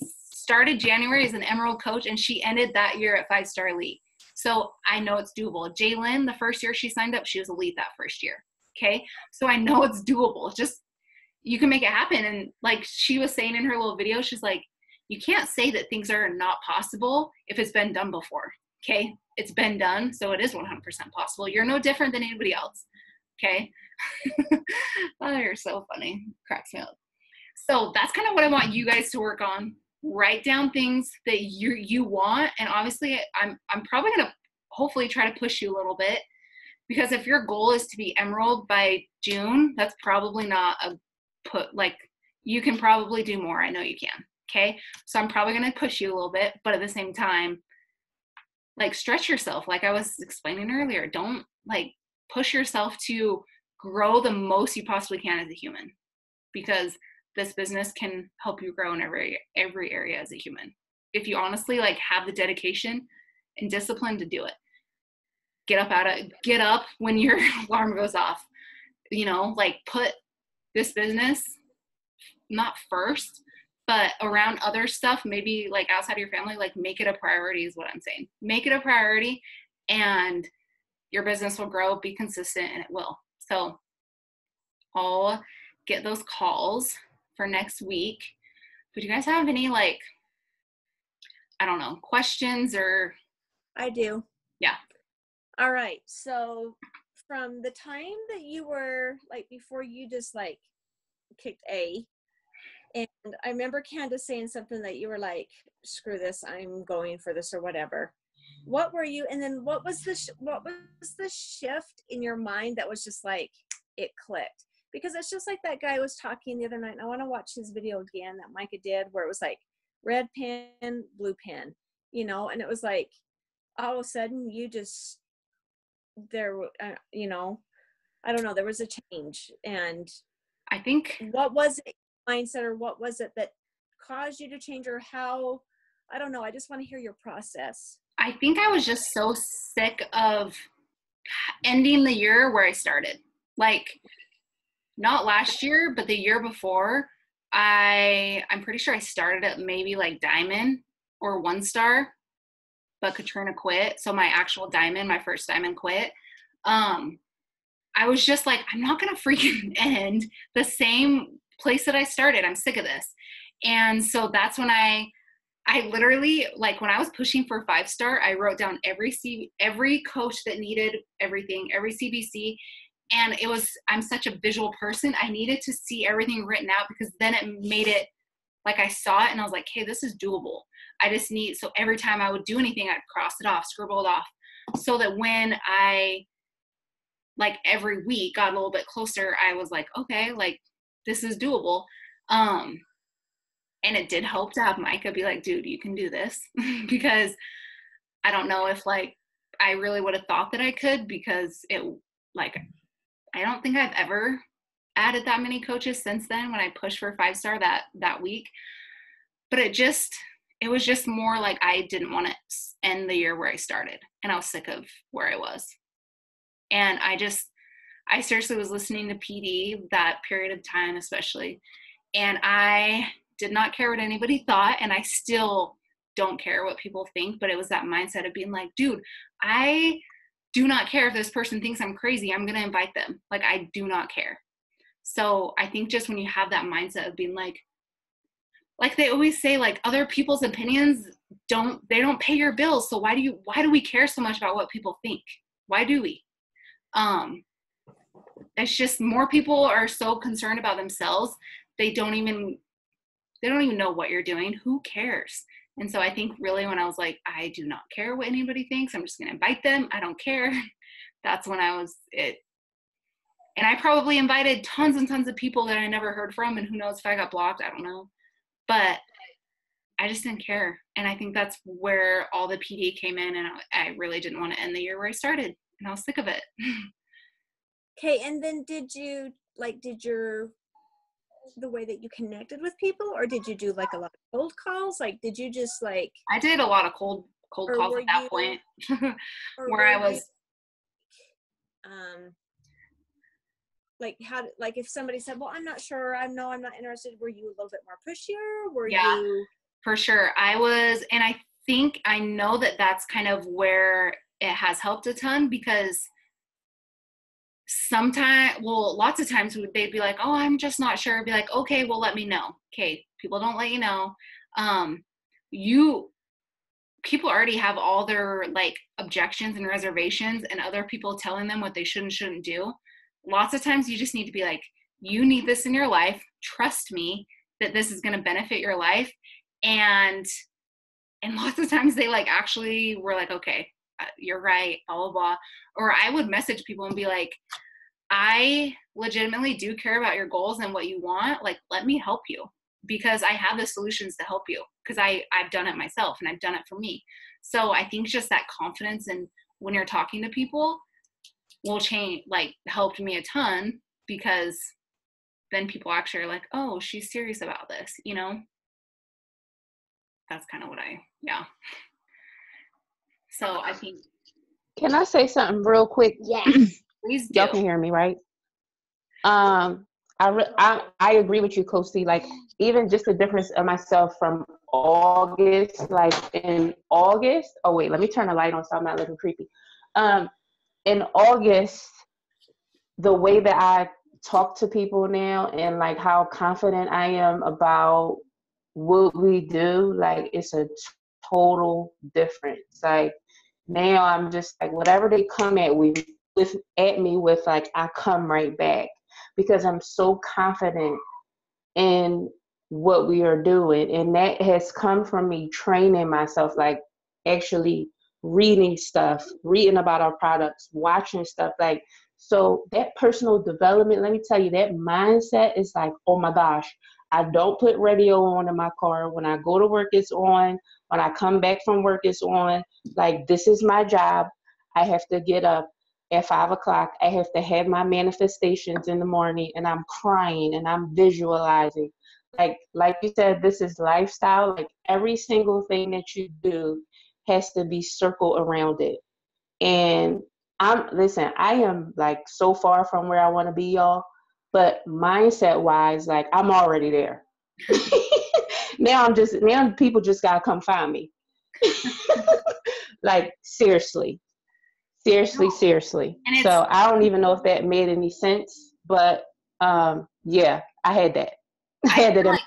started January as an Emerald coach and she ended that year at five star elite. So I know it's doable. Jalen, the first year she signed up, she was elite that first year. Okay. So I know it's doable. Just you can make it happen. And like she was saying in her little video, she's like, you can't say that things are not possible if it's been done before. Okay. It's been done. So it is 100% possible. You're no different than anybody else. Okay. oh, you're so funny. Cracks me up. So that's kind of what I want you guys to work on. Write down things that you you want. And obviously I'm I'm probably gonna hopefully try to push you a little bit because if your goal is to be emerald by June, that's probably not a put like you can probably do more. I know you can. Okay. So I'm probably going to push you a little bit, but at the same time, like stretch yourself. Like I was explaining earlier, don't like push yourself to grow the most you possibly can as a human because this business can help you grow in every every area as a human if you honestly like have the dedication and discipline to do it get up out of get up when your alarm goes off you know like put this business not first but around other stuff maybe like outside of your family like make it a priority is what i'm saying. Make it a priority and your business will grow be consistent and it will. So i'll get those calls for next week. But you guys have any like i don't know questions or i do. Yeah. All right so from the time that you were like before you just like kicked A. And I remember Candace saying something that you were like, screw this, I'm going for this or whatever. What were you, and then what was the, sh- what was the shift in your mind that was just like, it clicked? Because it's just like that guy was talking the other night, and I want to watch his video again that Micah did, where it was like red pen, blue pen, you know, and it was like all of a sudden you just there uh, you know i don't know there was a change. And i think what was it mindset or what was it that caused you to change or how i don't know i just want to hear your process. I think i was just so sick of ending the year where i started. Like not last year but the year before i i'm pretty sure i started at maybe like diamond or one star but Katrina quit. So my actual diamond, my first diamond quit. Um, I was just like, I'm not gonna freaking end the same place that I started. I'm sick of this. And so that's when I I literally like when I was pushing for five star, I wrote down every C every coach that needed everything, every CBC. And it was I'm such a visual person. I needed to see everything written out because then it made it like I saw it and I was like, hey, this is doable. I just need so every time I would do anything, I'd cross it off, scribble it off. So that when I like every week got a little bit closer, I was like, okay, like this is doable. Um and it did help to have Micah be like, dude, you can do this because I don't know if like I really would have thought that I could because it like I don't think I've ever added that many coaches since then when I pushed for five star that that week. But it just it was just more like I didn't want to end the year where I started and I was sick of where I was. And I just I seriously was listening to PD that period of time especially and I did not care what anybody thought and I still don't care what people think, but it was that mindset of being like, dude, I do not care if this person thinks I'm crazy. I'm going to invite them. Like I do not care. So I think just when you have that mindset of being like, like they always say, like other people's opinions don't they don't pay your bills. So why do you why do we care so much about what people think? Why do we? Um, it's just more people are so concerned about themselves they don't even they don't even know what you're doing who cares and so i think really when i was like i do not care what anybody thinks i'm just going to invite them i don't care that's when i was it and I probably invited tons and tons of people that I never heard from, and who knows if I got blocked, I don't know. But I just didn't care. And I think that's where all the PD came in, and I really didn't want to end the year where I started, and I was sick of it. okay, and then did you, like, did your, the way that you connected with people, or did you do like a lot of cold calls? Like, did you just like. I did a lot of cold cold calls at that you, point where I was. You, um, like how like if somebody said well i'm not sure i know i'm not interested were you a little bit more pushier? Were yeah, you for sure. I was and i think i know that that's kind of where it has helped a ton because sometimes well lots of times would they'd be like oh i'm just not sure I'd be like okay well let me know. Okay people don't let you know. Um you people already have all their like objections and reservations and other people telling them what they should and shouldn't do lots of times you just need to be like, you need this in your life. Trust me that this is going to benefit your life. And and lots of times they like actually were like, okay, uh, you're right, blah blah blah. Or I would message people and be like, I legitimately do care about your goals and what you want. Like, let me help you because I have the solutions to help you because I I've done it myself and I've done it for me. So I think just that confidence and when you're talking to people will change like helped me a ton because then people actually are like oh she's serious about this you know that's kind of what i yeah so i think can i say something real quick yes please do. y'all can hear me right um I, re- I I agree with you, Kosi. Like even just the difference of myself from August, like in August. Oh wait, let me turn the light on so I'm not looking creepy. Um, in August, the way that I talk to people now and like how confident I am about what we do, like it's a total difference. Like now I'm just like whatever they come at we with at me with, like I come right back because I'm so confident in what we are doing. And that has come from me training myself, like actually reading stuff, reading about our products, watching stuff like so that personal development, let me tell you, that mindset is like, oh my gosh, I don't put radio on in my car. When I go to work, it's on. When I come back from work, it's on. Like, this is my job. I have to get up at five o'clock. I have to have my manifestations in the morning, and I'm crying and I'm visualizing. Like, like you said, this is lifestyle. Like every single thing that you do has to be circled around it. And I'm listen, I am like so far from where I want to be, y'all. But mindset wise, like I'm already there. now I'm just now people just gotta come find me. like seriously. Seriously, seriously. So I don't even know if that made any sense, but um yeah, I had that. I had that. Like,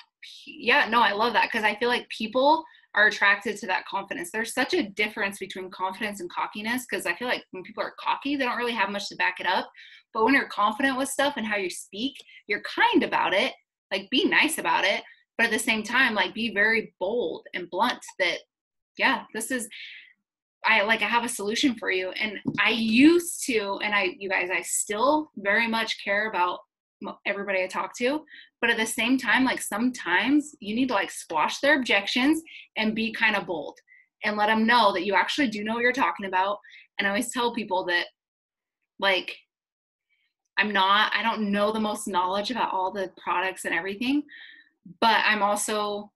yeah, no, I love that because I feel like people are attracted to that confidence. There's such a difference between confidence and cockiness because I feel like when people are cocky, they don't really have much to back it up. But when you're confident with stuff and how you speak, you're kind about it, like be nice about it, but at the same time, like be very bold and blunt that, yeah, this is, I like, I have a solution for you. And I used to, and I, you guys, I still very much care about everybody I talk to. But at the same time, like sometimes you need to like squash their objections and be kind of bold and let them know that you actually do know what you're talking about. And I always tell people that, like, I'm not, I don't know the most knowledge about all the products and everything, but I'm also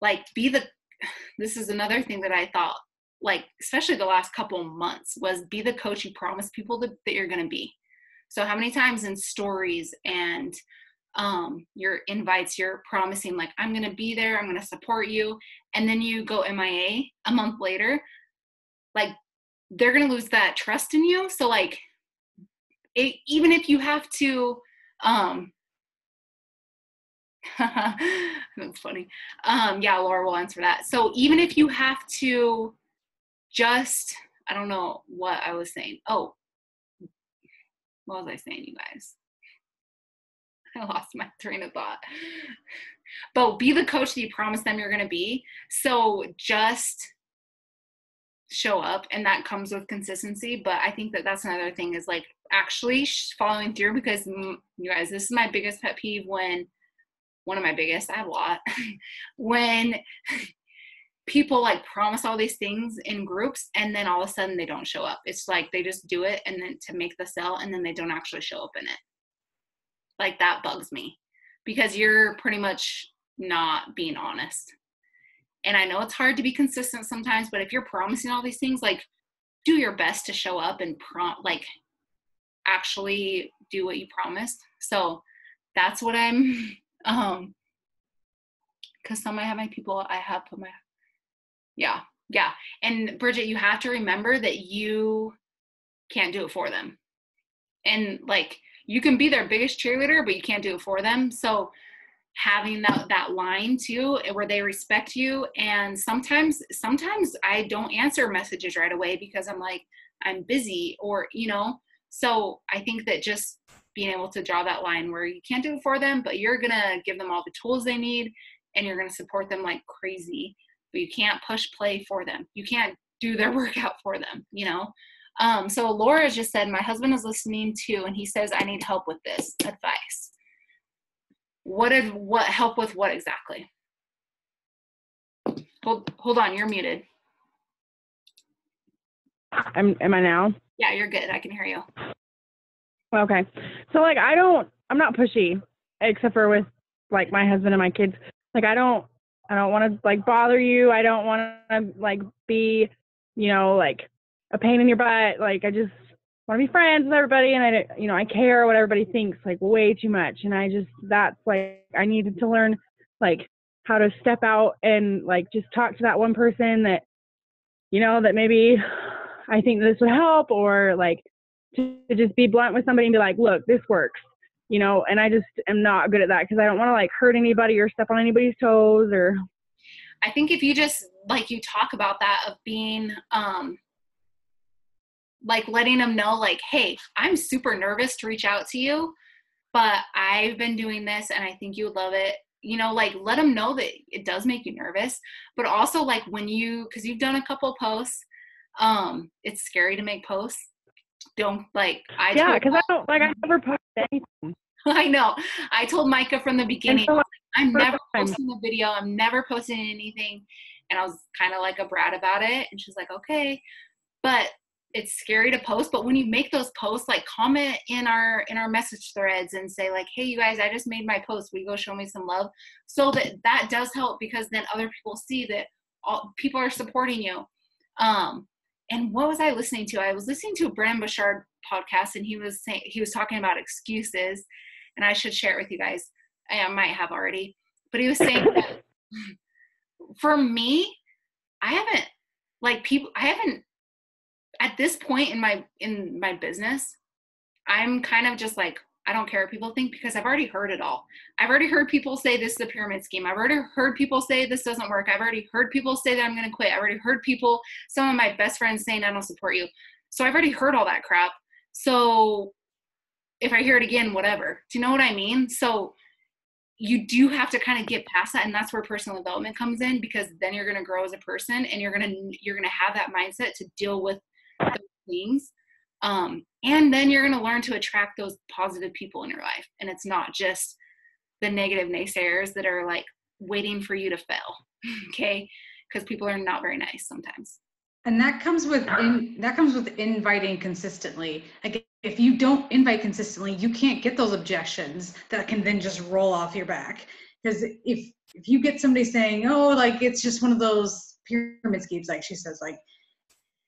like, be the, this is another thing that I thought, like, especially the last couple months, was be the coach you promise people that, that you're going to be so how many times in stories and um, your invites, you're promising like, I'm to be there, I'm to support you. And then you go MIA a month later, like they're to lose that trust in you. So like, it, even if you have to, um, that's funny. Um, yeah, Laura will answer that. So even if you have to just, I don't know what I was saying. Oh, what was I saying, you guys? I lost my train of thought. But be the coach that you promise them you're going to be. So just show up, and that comes with consistency. But I think that that's another thing is like actually following through because mm, you guys, this is my biggest pet peeve when one of my biggest, I have a lot, when people like promise all these things in groups and then all of a sudden they don't show up. It's like they just do it and then to make the sell and then they don't actually show up in it. Like that bugs me because you're pretty much not being honest. And I know it's hard to be consistent sometimes, but if you're promising all these things, like do your best to show up and prompt like actually do what you promised. So that's what I'm um because some I have my people I have put my yeah. Yeah. And Bridget, you have to remember that you can't do it for them. And like you can be their biggest cheerleader, but you can't do it for them. So having that that line too eh, where they respect you and sometimes sometimes I don't answer messages right away because I'm like I'm busy or you know so I think that just being able to draw that line where you can't do it for them but you're going to give them all the tools they need and you're going to support them like crazy but you can't push play for them. You can't do their workout for them, you know? Um, so Laura just said, my husband is listening too, and he says, I need help with this advice. What did, what help with what exactly? Hold, hold on, you're muted. I'm, am I now? Yeah, you're good. I can hear you. Okay. So like, I don't, I'm not pushy except for with like my husband and my kids. Like I don't I don't want to like bother you. I don't want to like be, you know, like a pain in your butt. Like I just want to be friends with everybody, and I, you know, I care what everybody thinks like way too much. And I just that's like I needed to learn like how to step out and like just talk to that one person that, you know, that maybe I think this would help, or like to, just be blunt with somebody and be like, look, this works you know, and I just am not good at that because I don't want to like hurt anybody or step on anybody's toes or. I think if you just like you talk about that of being um like letting them know like hey i'm super nervous to reach out to you but i've been doing this and i think you would love it you know like let them know that it does make you nervous but also like when you because you've done a couple posts um it's scary to make posts don't like I yeah because I don't like I never post anything. I know. I told Micah from the beginning, so I'm never posting a video. I'm never posting anything. And I was kind of like a brat about it. And she's like, okay. But it's scary to post. But when you make those posts, like comment in our in our message threads and say, like, hey you guys, I just made my post. Will you go show me some love? So that that does help because then other people see that all people are supporting you. Um, and what was I listening to? I was listening to a Brendon Burchard podcast, and he was saying he was talking about excuses, and I should share it with you guys. I might have already, but he was saying that for me, I haven't like people. I haven't at this point in my in my business. I'm kind of just like I don't care what people think because I've already heard it all. I've already heard people say this is a pyramid scheme. I've already heard people say this doesn't work. I've already heard people say that I'm going to quit. I've already heard people, some of my best friends saying I don't support you. So I've already heard all that crap. So if I hear it again, whatever. Do you know what I mean? So you do have to kind of get past that and that's where personal development comes in because then you're going to grow as a person and you're going to you're going to have that mindset to deal with things um, and then you're going to learn to attract those positive people in your life. And it's not just the negative naysayers that are like waiting for you to fail okay? Because people are not very nice sometimes. And that comes with in, that comes with inviting consistently. Like if you don't invite consistently you can't get those objections that can then just roll off your back. Because if if you get somebody saying oh like it's just one of those pyramid schemes like she says like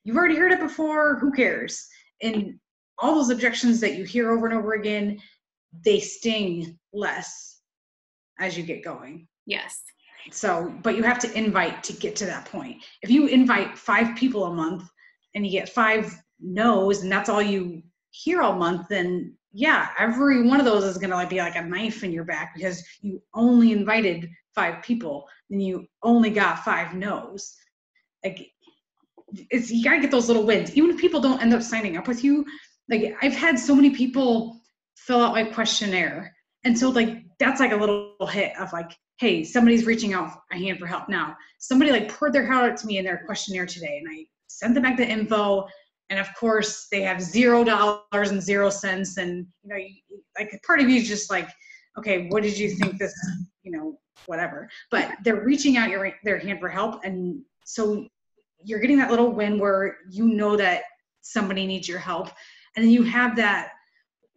you've already heard it before who cares and all those objections that you hear over and over again they sting less as you get going. Yes. So but you have to invite to get to that point. If you invite five people a month and you get five no's and that's all you hear all month then yeah every one of those is going to like be like a knife in your back because you only invited five people and you only got five no's. Like it's you gotta get those little wins. Even if people don't end up signing up with you like i've had so many people fill out my questionnaire. And so like that's like a little hit of like hey somebody's reaching out a hand for help. Now somebody like poured their heart out to me in their questionnaire today and i sent them back the info. And of course they have zero dollars and zero cents. And you know like part of you is just like okay what did you think this you know whatever. But they're reaching out your their hand for help. And so you're getting that little win where you know that somebody needs your help. And then you have that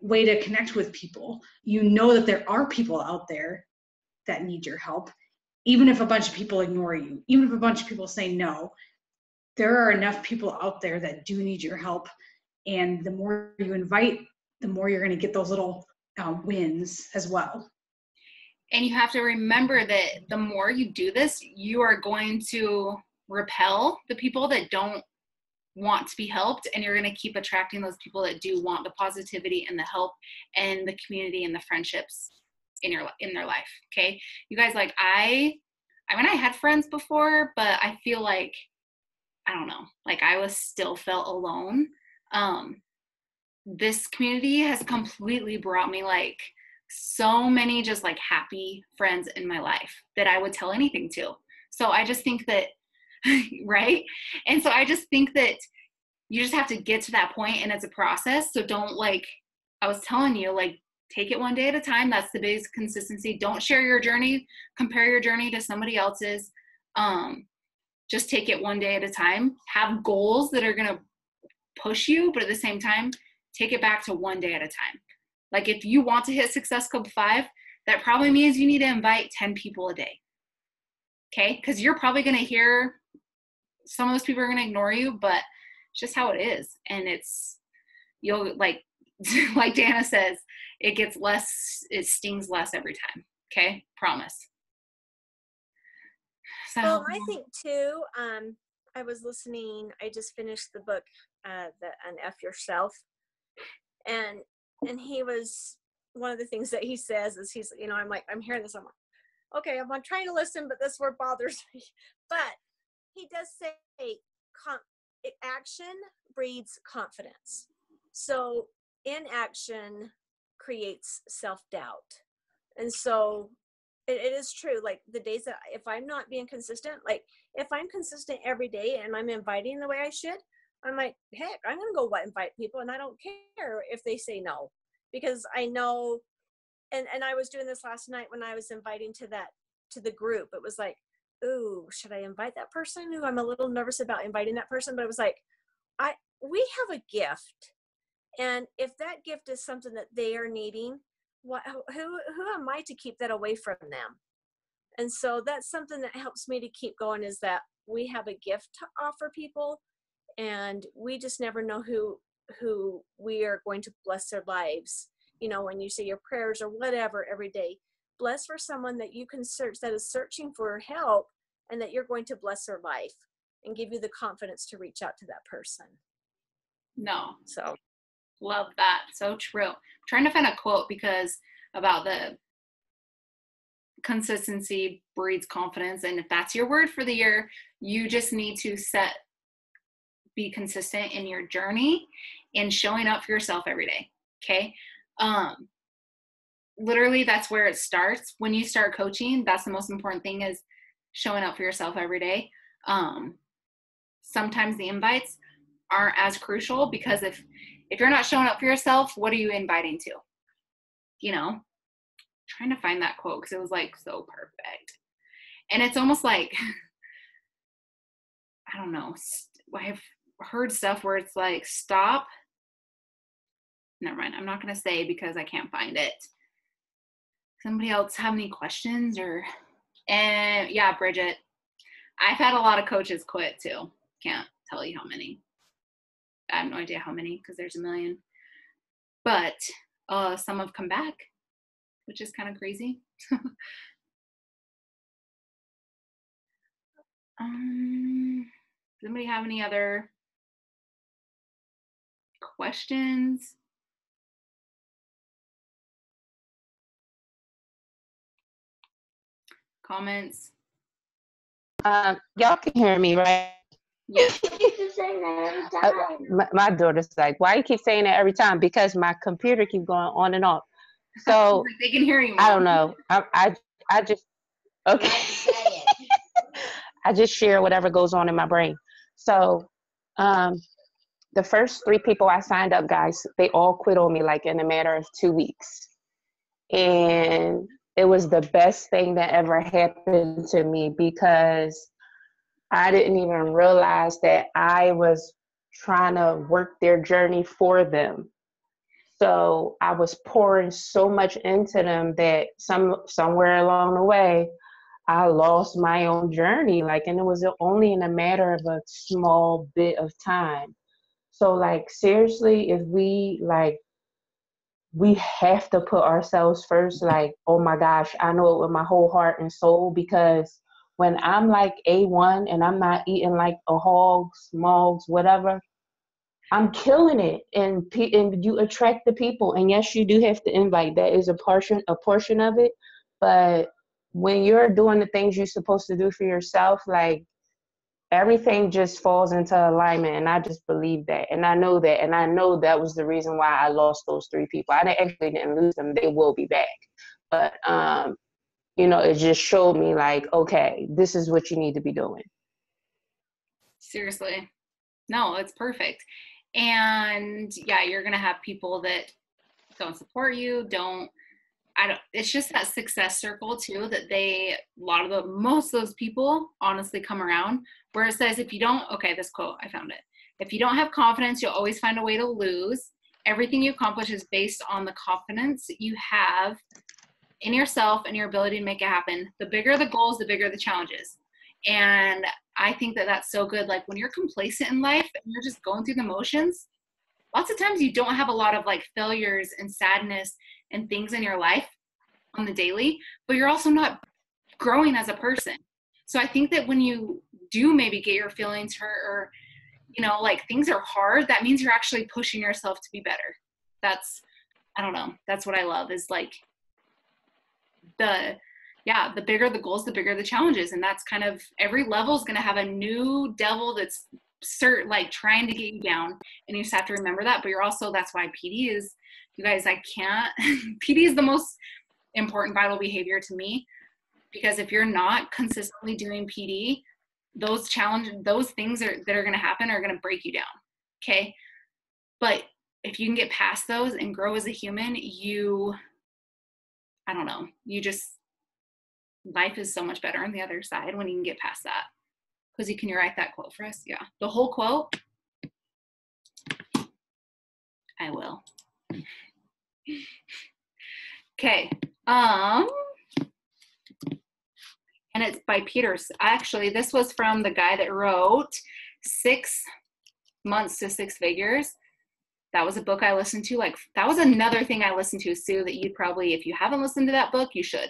way to connect with people. You know that there are people out there that need your help. Even if a bunch of people ignore you even if a bunch of people say no there are enough people out there that do need your help. And the more you invite the more you're going to get those little uh, wins as well. And you have to remember that the more you do this you are going to repel the people that don't want to be helped and you're going to keep attracting those people that do want the positivity and the help and the community and the friendships in your in their life okay? You guys like i i mean i had friends before but i feel like i don't know like i was still felt alone. Um this community has completely brought me like so many just like happy friends in my life that i would tell anything to. So i just think that right? And so i just think that you just have to get to that point and it's a process. So don't like i was telling you like take it one day at a time. That's the biggest consistency. Don't share your journey. Compare your journey to somebody else's. Um just take it one day at a time. Have goals that are going to push you but at the same time take it back to one day at a time. Like if you want to hit success club 5 that probably means you need to invite 10 people a day okay? Because you're probably going to hear some of those people are going to ignore you but it's just how it is. And it's you'll like like dana says it gets less it stings less every time okay? Promise. So well i think too um i was listening i just finished the book uh the an f yourself and and he was one of the things that he says is he's you know i'm like i'm hearing this i'm like okay i'm, trying to listen but this word bothers me. But he does say action breeds confidence. So inaction creates self doubt. And so it, it is true. Like the days that if I'm not being consistent, like if I'm consistent every day and I'm inviting the way I should, I'm like, heck, I'm gonna go what invite people and I don't care if they say no. Because I know and and I was doing this last night when I was inviting to that to the group. It was like, ooh, should I invite that person? Ooh, I'm a little nervous about inviting that person, but it was like, I we have a gift, and if that gift is something that they are needing, what who who am I to keep that away from them? And so that's something that helps me to keep going is that we have a gift to offer people, and we just never know who who we are going to bless their lives. You know, when you say your prayers or whatever every day, bless for someone that you can search that is searching for help and that you're going to bless their life and give you the confidence to reach out to that person no so Love that. So true. I'm trying to find a quote because about the consistency breeds confidence. And if that's your word for the year, you just need to set, be consistent in your journey and showing up for yourself every day. Okay. Um, literally that's where it starts. When you start coaching, that's the most important thing is showing up for yourself every day. Um, sometimes the invites aren't as crucial because if if you're not showing up for yourself, what are you inviting to? You know, trying to find that quote because it was like so perfect. And it's almost like, I don't know, I've heard stuff where it's like, stop. Never mind, I'm not going to say because I can't find it. Somebody else have any questions or, and yeah, Bridget, I've had a lot of coaches quit too. Can't tell you how many. I have no idea how many because there's a million. But uh, some have come back which is kind of crazy. um, does anybody have any other questions? Comments? Um, y'all can hear me, right? Yeah. uh, my, my daughter's like, why you keep saying that every time? Because my computer keep going on and off. So they can hear you. I don't know. I I, I just okay. I just share whatever goes on in my brain. So um, the first three people I signed up, guys, they all quit on me like in a matter of two weeks. And it was the best thing that ever happened to me because I didn't even realize that I was trying to work their journey for them. So I was pouring so much into them that some somewhere along the way, I lost my own journey. Like, and it was only in a matter of a small bit of time. So, like, seriously, if we like, we have to put ourselves first. Like, oh my gosh, I know it with my whole heart and soul because when I'm like A1 and I'm not eating like a hog, smogs, whatever, I'm killing it, and and you attract the people. And yes, you do have to invite. That is a portion a portion of it. But when you're doing the things you're supposed to do for yourself, like everything just falls into alignment. And I just believe that, and I know that, and I know that was the reason why I lost those three people. I actually didn't lose them; they will be back. But um, you know, it just showed me like, okay, this is what you need to be doing. Seriously. No, it's perfect and yeah you're gonna have people that don't support you don't i don't it's just that success circle too that they a lot of the most of those people honestly come around where it says if you don't okay this quote i found it. If you don't have confidence you'll always find a way to lose. Everything you accomplish is based on the confidence you have in yourself and your ability to make it happen. The bigger the goals the bigger the challenges. And I think that that's so good. Like when you're complacent in life and you're just going through the motions, lots of times you don't have a lot of like failures and sadness and things in your life on the daily, but you're also not growing as a person. So I think that when you do maybe get your feelings hurt or, you know, like things are hard, that means you're actually pushing yourself to be better. That's, I don't know, that's what I love is like the yeah, the bigger the goals, the bigger the challenges. And that's kind of every level is going to have a new devil that's cert like trying to get you down. And you just have to remember that. But you're also, that's why PD is, you guys, I can't, PD is the most important vital behavior to me because if you're not consistently doing PD, those challenge, those things are, that are going to happen are going to break you down. Okay. But if you can get past those and grow as a human, you, I don't know, you just, life is so much better on the other side when you can get past that. You can you write that quote for us? Yeah. The whole quote? I will. Okay. Um and it's by Peters. Actually, this was from the guy that wrote Six Months to Six Figures. That was a book I listened to. Like that was another thing I listened to, Sue, that you probably, if you haven't listened to that book, you should.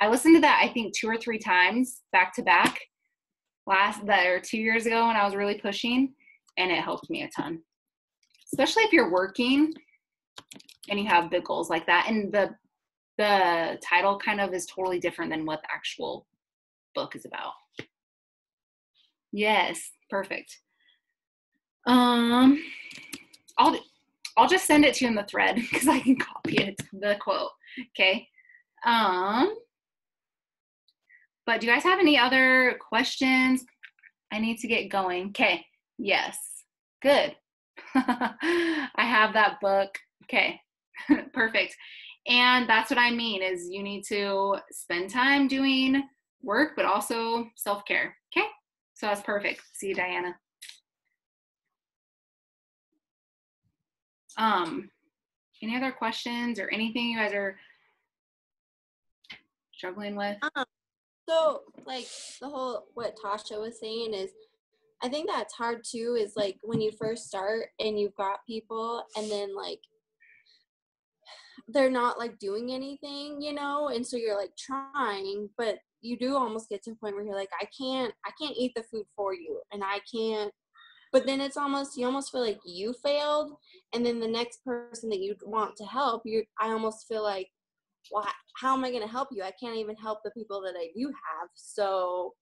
I listened to that I think two or three times back to back last that or two years ago when I was really pushing, and it helped me a ton. especially if you're working and you have big goals like that. And the the title kind of is totally different than what the actual book is about. Yes, perfect. Um, I'll I'll just send it to you in the thread because I can copy it, the quote. Okay. Um, but do you guys have any other questions? I need to get going. Okay. Yes. Good. I have that book. Okay. Perfect. And that's what I mean is you need to spend time doing work, but also self-care. Okay. So that's perfect. See you, Diana. Um, any other questions or anything you guys are struggling with? Um, so like the whole what Tasha was saying is I think that's hard too is like when you first start and you've got people and then like they're not like doing anything, you know, and so you're like trying, but you do almost get to a point where you're like, I can't I can't eat the food for you and I can't but then it's almost you almost feel like you failed and then the next person that you want to help you i almost feel like well how am i going to help you? I can't even help the people that i do have so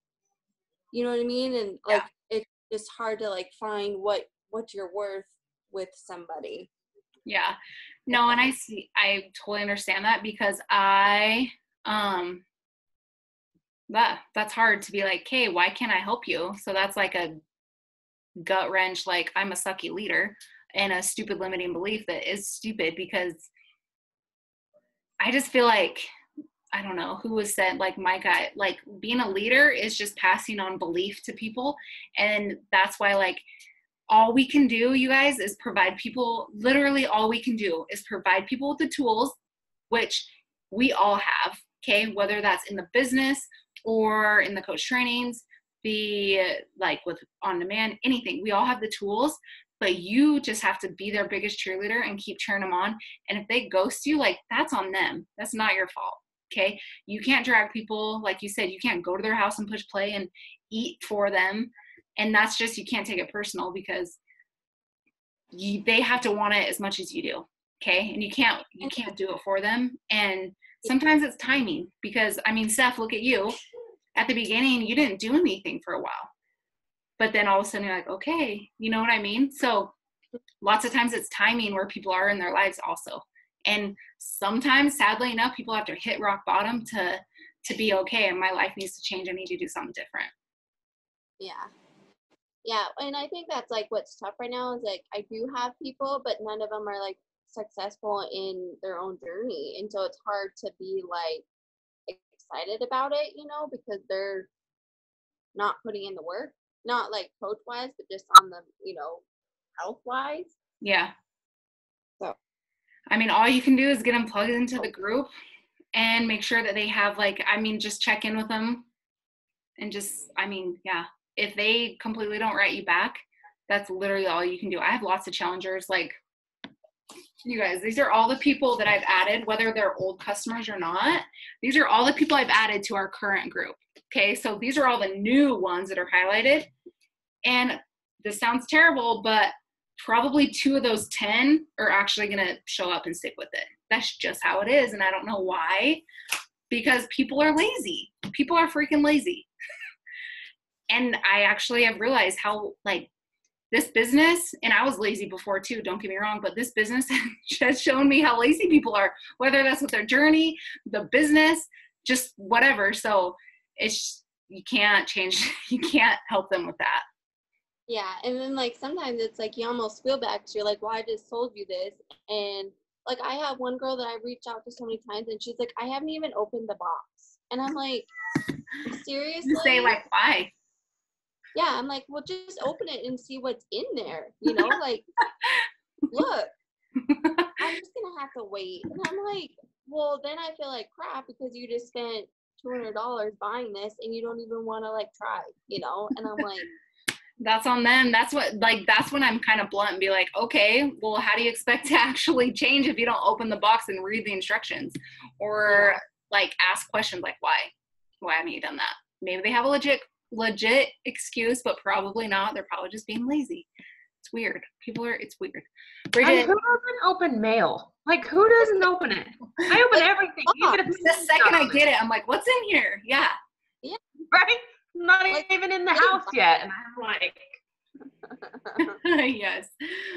you know what i mean? And like yeah. it's just hard to like find what what you're worth with somebody. Yeah no and i see i totally understand that because i um that that's hard to be like hey why can't i help you? So that's like a gut wrench like I'm a sucky leader and a stupid limiting belief that is stupid because I just feel like I don't know who was said like my guy like being a leader is just passing on belief to people and that's why like all we can do you guys is provide people literally all we can do is provide people with the tools which we all have okay whether that's in the business or in the coach trainings be like with on demand, anything. We all have the tools, but you just have to be their biggest cheerleader and keep cheering them on. And if they ghost you, like that's on them. That's not your fault. Okay. You can't drag people, like you said, you can't go to their house and push play and eat for them. And that's just, you can't take it personal because you, they have to want it as much as you do. Okay. And you can't, you can't do it for them. And sometimes it's timing because I mean, Steph, look at you. At the beginning you didn't do anything for a while. But then all of a sudden you're like okay you know what i mean? So lots of times it's timing where people are in their lives also. And sometimes sadly enough people have to hit rock bottom to to be okay and my life needs to change. I need to do something different. Yeah yeah and i think that's like what's tough right now is like i do have people but none of them are like successful in their own journey and so it's hard to be like excited about it, you know, because they're not putting in the work, not like coach wise, but just on the, you know, health wise. Yeah. So, I mean, all you can do is get them plugged into the group and make sure that they have, like, I mean, just check in with them and just, I mean, yeah, if they completely don't write you back, that's literally all you can do. I have lots of challengers, like, you guys, these are all the people that I've added, whether they're old customers or not. These are all the people I've added to our current group. Okay, so these are all the new ones that are highlighted. And this sounds terrible, but probably two of those 10 are actually going to show up and stick with it. That's just how it is. And I don't know why, because people are lazy. People are freaking lazy. And I actually have realized how, like, this business, and I was lazy before too, don't get me wrong, but this business has shown me how lazy people are, whether that's with their journey, the business, just whatever. So it's, you can't change, you can't help them with that. Yeah. And then like sometimes it's like you almost feel bad because you're like, well, I just told you this. And like I have one girl that I reached out to so many times and she's like, I haven't even opened the box. And I'm like, seriously? You say like, why? Yeah i'm like well just open it and see what's in there you know like look i'm just gonna have to wait. And i'm like well then i feel like crap because you just spent $200 buying this and you don't even want to like try you know? And i'm like that's on them. That's what like that's when i'm kind of blunt and be like okay well how do you expect to actually change if you don't open the box and read the instructions? Or yeah. like ask questions like why? Why haven't you done that? Maybe they have a legit legit excuse, but probably not. They're probably just being lazy. It's weird. People are. It's weird. Bridget, and who doesn't open mail? Like who doesn't open it? I open everything. Even if the second I get it, I'm like, what's in here? Yeah. Yeah. Right. I'm not like, even in the house yet, and I'm like. yes.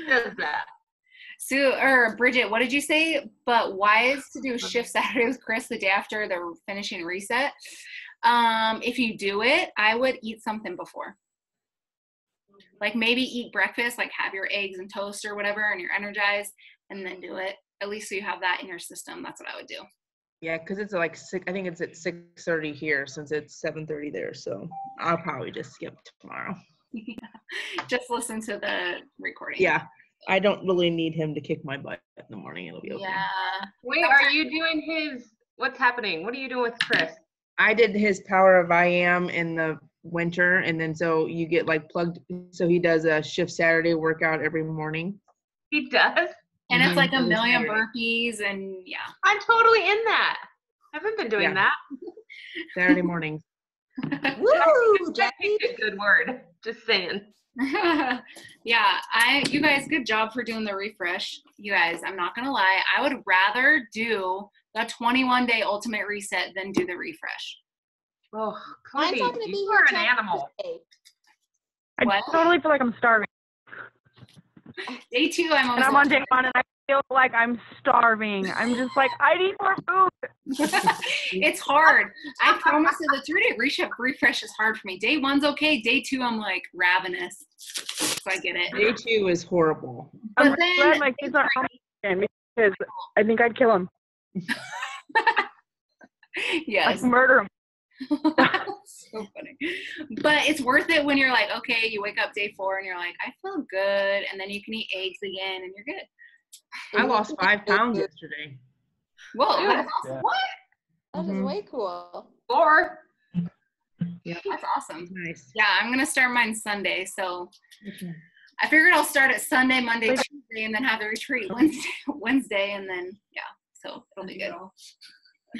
Does that? Sue or Bridget, what did you say? But wise to do shift Saturday with Chris the day after the finishing reset. Um, if you do it, I would eat something before. Like maybe eat breakfast, like have your eggs and toast or whatever, and you're energized, and then do it. At least so you have that in your system. That's what I would do. Yeah, because it's like six. I think it's at six thirty here, since it's seven thirty there. So I'll probably just skip tomorrow. yeah. Just listen to the recording. Yeah, I don't really need him to kick my butt in the morning. It'll be okay. Yeah. Wait, are you doing his? What's happening? What are you doing with Chris? I did his Power of I Am in the winter, and then so you get like plugged. So he does a shift Saturday workout every morning. He does. And it's mm-hmm. like a million burpees, and yeah. I'm totally in that. I haven't been doing yeah. that. Saturday mornings. Woo! Jackie, a good word. Just saying. yeah, I you guys, good job for doing the refresh. You guys, I'm not gonna lie, I would rather do the 21 day ultimate reset then do the refresh. Oh, Cody, you are an animal. I what? totally feel like I'm starving. Day two, I'm and I'm on day one, and I feel like I'm starving. I'm just like, I need more food. it's hard. I promise you, the three day reset refresh is hard for me. Day one's okay. Day two, I'm like ravenous. So I get it. Day two is horrible. I'm then, glad my kids aren't home because I think I'd kill them. yes. Like murder them. so funny. But it's worth it when you're like, okay, you wake up day four and you're like, I feel good. And then you can eat eggs again and you're good. I lost five pounds yesterday. Whoa, that's awesome. What? That mm-hmm. is way cool. Or yeah, that's awesome. Nice. Yeah, I'm gonna start mine Sunday. So okay. I figured I'll start at Sunday, Monday, Tuesday, and then have the retreat Wednesday, Wednesday, and then yeah. So it'll be good.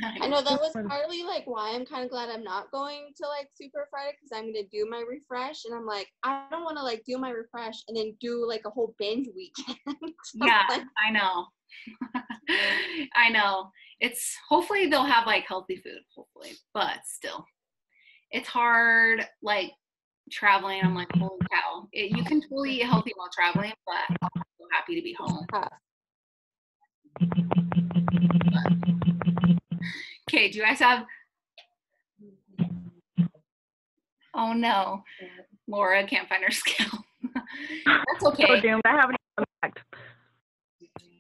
I know that was partly like why I'm kind of glad I'm not going to like Super Friday because I'm gonna do my refresh and I'm like I don't want to like do my refresh and then do like a whole binge weekend. so yeah, like, I know. I know. It's hopefully they'll have like healthy food, hopefully, but still, it's hard. Like traveling, I'm like, holy cow! It, you can totally eat healthy while traveling, but I'm so happy to be home. Okay, do you guys have? Oh no, Laura can't find her scale. That's oh, okay. So doomed. I haven't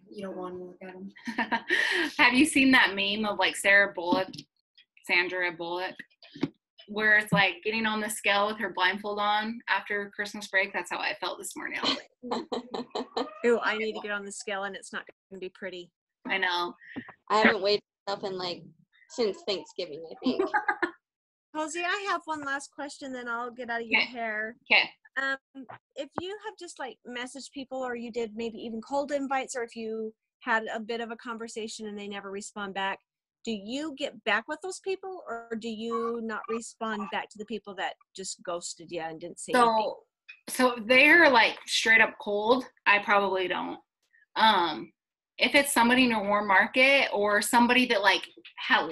You don't want to look at them. have you seen that meme of like Sarah Bullock, Sandra Bullock, where it's like getting on the scale with her blindfold on after Christmas break? That's how I felt this morning. I oh, I need to get on the scale, and it's not going to be pretty. I know. I haven't weighed myself in like since Thanksgiving, I think. Cozy, I have one last question, then I'll get out of your okay. hair. Okay. Um, if you have just like messaged people, or you did maybe even cold invites, or if you had a bit of a conversation and they never respond back, do you get back with those people, or do you not respond back to the people that just ghosted you and didn't say so, anything? So they're like straight up cold. I probably don't. Um, if it's somebody in a warm market or somebody that like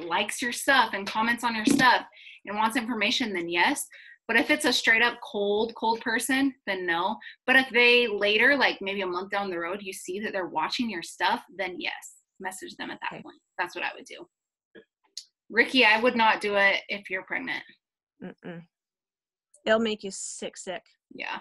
likes your stuff and comments on your stuff and wants information then yes. But if it's a straight up cold cold person then no. But if they later like maybe a month down the road you see that they're watching your stuff then yes message them at that okay. point. That's what i would do. Ricky i would not do it if you're pregnant. Mm-mm. it'll make you sick sick. Yeah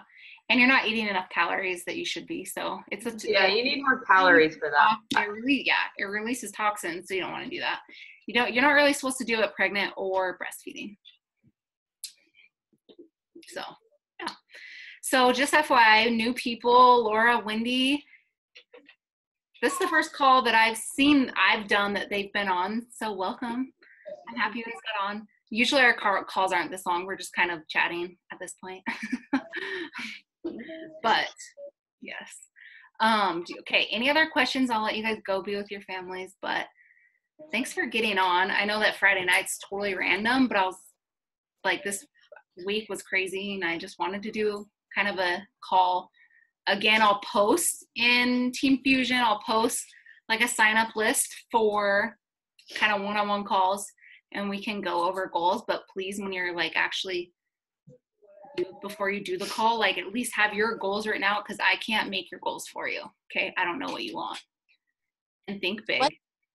and you're not eating enough calories that you should be. So it's a yeah. You need more calories for that. It really yeah. It releases toxins, so you don't want to do that. You don't. You're not really supposed to do it pregnant or breastfeeding. So yeah. So just FYI, new people, Laura, Wendy. This is the first call that I've seen I've done that they've been on. So welcome. I'm happy you guys got on. Usually our calls aren't this long. We're just kind of chatting at this point. but yes. Um, okay, any other questions? I'll let you guys go be with your families, but thanks for getting on. I know that Friday night's totally random, but I was like, this week was crazy and I just wanted to do kind of a call again, I'll post in Team Fusion, I'll post like a sign up list for kind of one on one calls and we can go over goals. But please, when you're like actually before you do the call, like at least have your goals written out because I can't make your goals for you. Okay. I don't know what you want. And think big. What?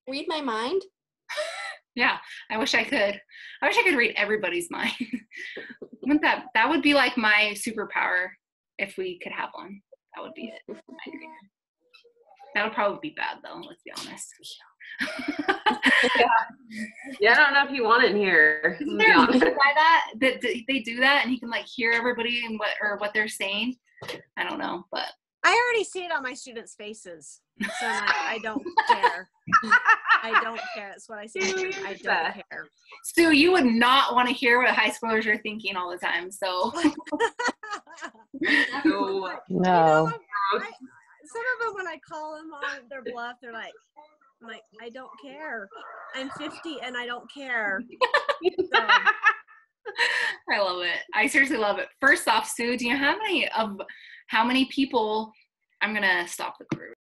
Read my mind? yeah, I wish I could. I wish I could read everybody's mind. Wouldn't that that would be like my superpower if we could have one. That would be it. That would probably be bad though, let's be honest. Yeah. yeah, I don't know if you want it in here. Isn't there a guy that, that they do that and he can like hear everybody and what or what they're saying? I don't know, but I already see it on my students' faces, so I, I don't care. I don't care. That's what I say. I don't care. Sue, you would not want to hear what high schoolers are thinking all the time. So no. You know, I, some of them when I call them on their bluff, they're like, I'm like, I don't care. I'm 50 and I don't care. So, I love it. I seriously love it. First off, Sue, do you how many of how many people I'm gonna stop the crew.